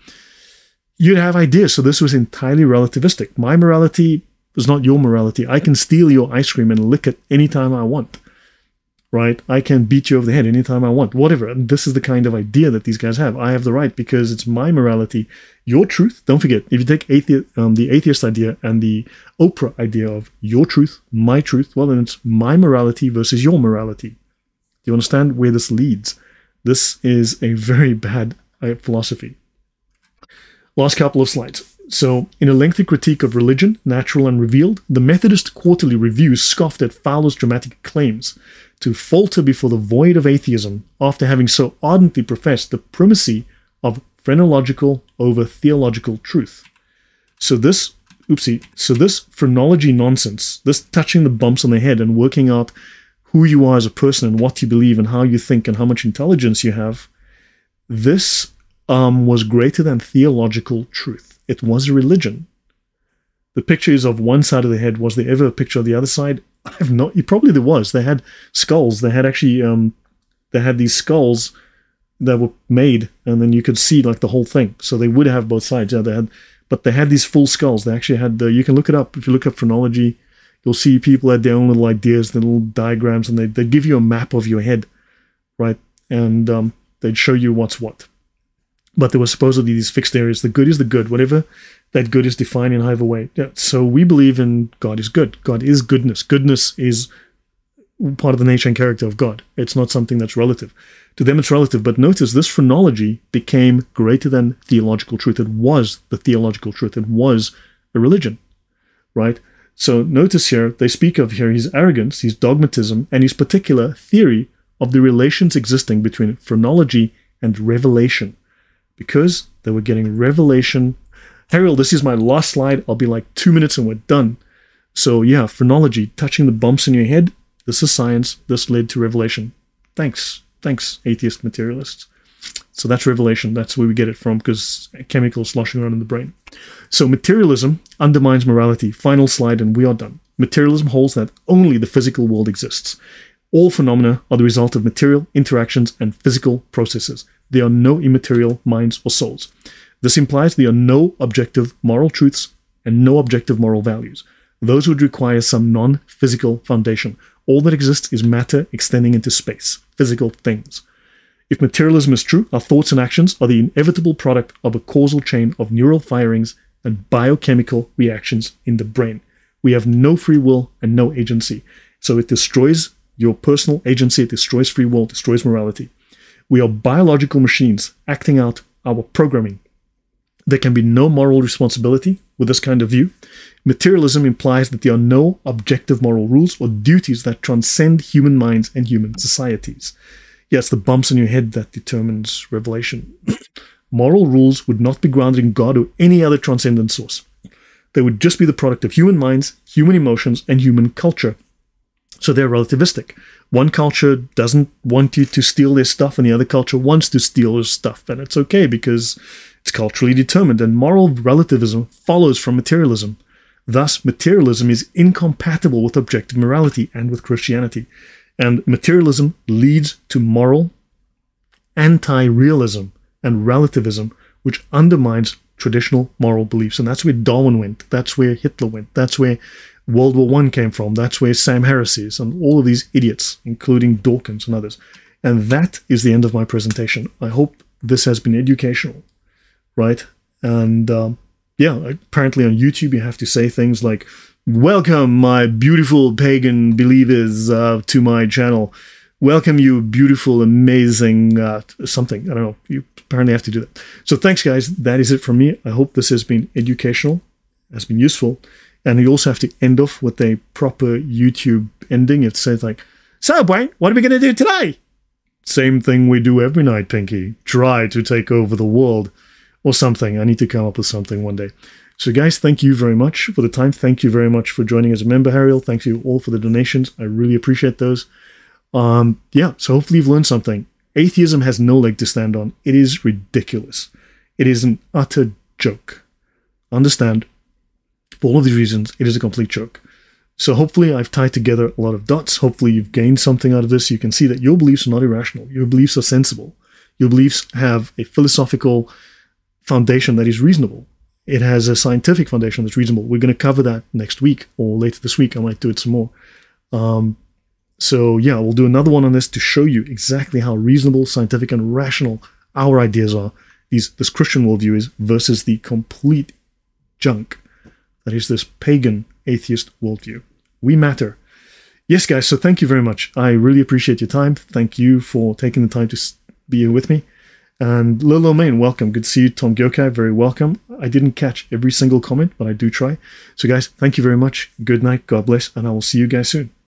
you'd have ideas. So this was entirely relativistic. My morality it's not your morality. I can steal your ice cream and lick it anytime I want. Right? I can beat you over the head anytime I want. Whatever. And this is the kind of idea that these guys have. I have the right because it's my morality. Your truth, don't forget, if you take athe- um, the atheist idea and the Oprah idea of your truth, my truth, well, then it's my morality versus your morality. Do you understand where this leads? This is a very bad uh, philosophy. Last couple of slides. So, in a lengthy critique of religion, natural and revealed, the Methodist Quarterly Review scoffed at Fowler's dramatic claims to falter before the void of atheism after having so ardently professed the primacy of phrenological over theological truth. So this, oopsie, so this phrenology nonsense, this touching the bumps on the head and working out who you are as a person and what you believe and how you think and how much intelligence you have, this um, was greater than theological truth. It was a religion. The pictures of one side of the head. Was there ever a picture of the other side? I have not. Probably there was. They had skulls. They had actually. Um, they had these skulls that were made, and then you could see like the whole thing. So they would have both sides. Yeah, they had, but they had these full skulls. They actually had. The, you can look it up if you look up phrenology. You'll see people had their own little ideas, their little diagrams, and they they give you a map of your head, right? And um, they'd show you what's what. But there were supposedly these fixed areas. The good is the good, whatever that good is defined in either way. Yeah, so we believe in God is good. God is goodness. Goodness is part of the nature and character of God. It's not something that's relative. To them, it's relative. But notice this phrenology became greater than theological truth. It was the theological truth. It was a religion, right? So notice here, they speak of here his arrogance, his dogmatism, and his particular theory of the relations existing between phrenology and revelation. Because they were getting revelation. Harold, this is my last slide. I'll be like two minutes and we're done. So yeah, phrenology, touching the bumps in your head. This is science. This led to revelation. Thanks. Thanks, atheist materialists. So that's revelation. That's where we get it from because chemicals sloshing around in the brain. So materialism undermines morality. Final slide, and we are done. Materialism holds that only the physical world exists. All phenomena are the result of material interactions and physical processes. There are no immaterial minds or souls. This implies there are no objective moral truths and no objective moral values. Those would require some non physical foundation. All that exists is matter extending into space, physical things. If materialism is true, our thoughts and actions are the inevitable product of a causal chain of neural firings and biochemical reactions in the brain. We have no free will and no agency. So it destroys your personal agency, destroys free will, destroys morality. We are biological machines acting out our programming. There can be no moral responsibility with this kind of view. Materialism implies that there are no objective moral rules or duties that transcend human minds and human societies. Yes, the bumps in your head that determines revelation. moral rules would not be grounded in God or any other transcendent source. They would just be the product of human minds, human emotions, and human culture. So they're relativistic. One culture doesn't want you to steal their stuff, and the other culture wants to steal their stuff, and it's okay because it's culturally determined, and moral relativism follows from materialism. Thus, materialism is incompatible with objective morality and with Christianity. And materialism leads to moral anti realism and relativism, which undermines traditional moral beliefs. And that's where Darwin went. That's where Hitler went. That's where World War One came from. That's where Sam Harris is, and all of these idiots, including Dawkins and others. And that is the end of my presentation. I hope this has been educational, right? And um, yeah, apparently on YouTube you have to say things like, Welcome, my beautiful pagan believers, uh, to my channel. Welcome, you beautiful, amazing uh, something. I don't know. You apparently have to do that. So thanks, guys. That is it from me. I hope this has been educational, has been useful. And you also have to end off with a proper YouTube ending. It says like, So, Brain, what are we going to do today? Same thing we do every night, Pinky. Try to take over the world or something. I need to come up with something one day. So, guys, thank you very much for the time. Thank you very much for joining as a member, Ariel. Thank you all for the donations. I really appreciate those. Um, yeah, so hopefully you've learned something. Atheism has no leg to stand on. It is ridiculous. It is an utter joke. Understand? For all of these reasons, it is a complete joke. So hopefully I've tied together a lot of dots. Hopefully you've gained something out of this. You can see that your beliefs are not irrational. Your beliefs are sensible. Your beliefs have a philosophical foundation that is reasonable. It has a scientific foundation that's reasonable. We're going to cover that next week or later this week. I might do it some more. Um, so yeah, we'll do another one on this to show you exactly how reasonable, scientific, and rational our ideas are. These this Christian worldview is versus the complete junk that is this pagan atheist worldview. We matter. Yes, guys. So thank you very much. I really appreciate your time. Thank you for taking the time to be here with me. And Lolo Main, welcome. Good to see you. Tom Gyokai, very welcome. I didn't catch every single comment, but I do try. So, guys, thank you very much. Good night. God bless. And I will see you guys soon.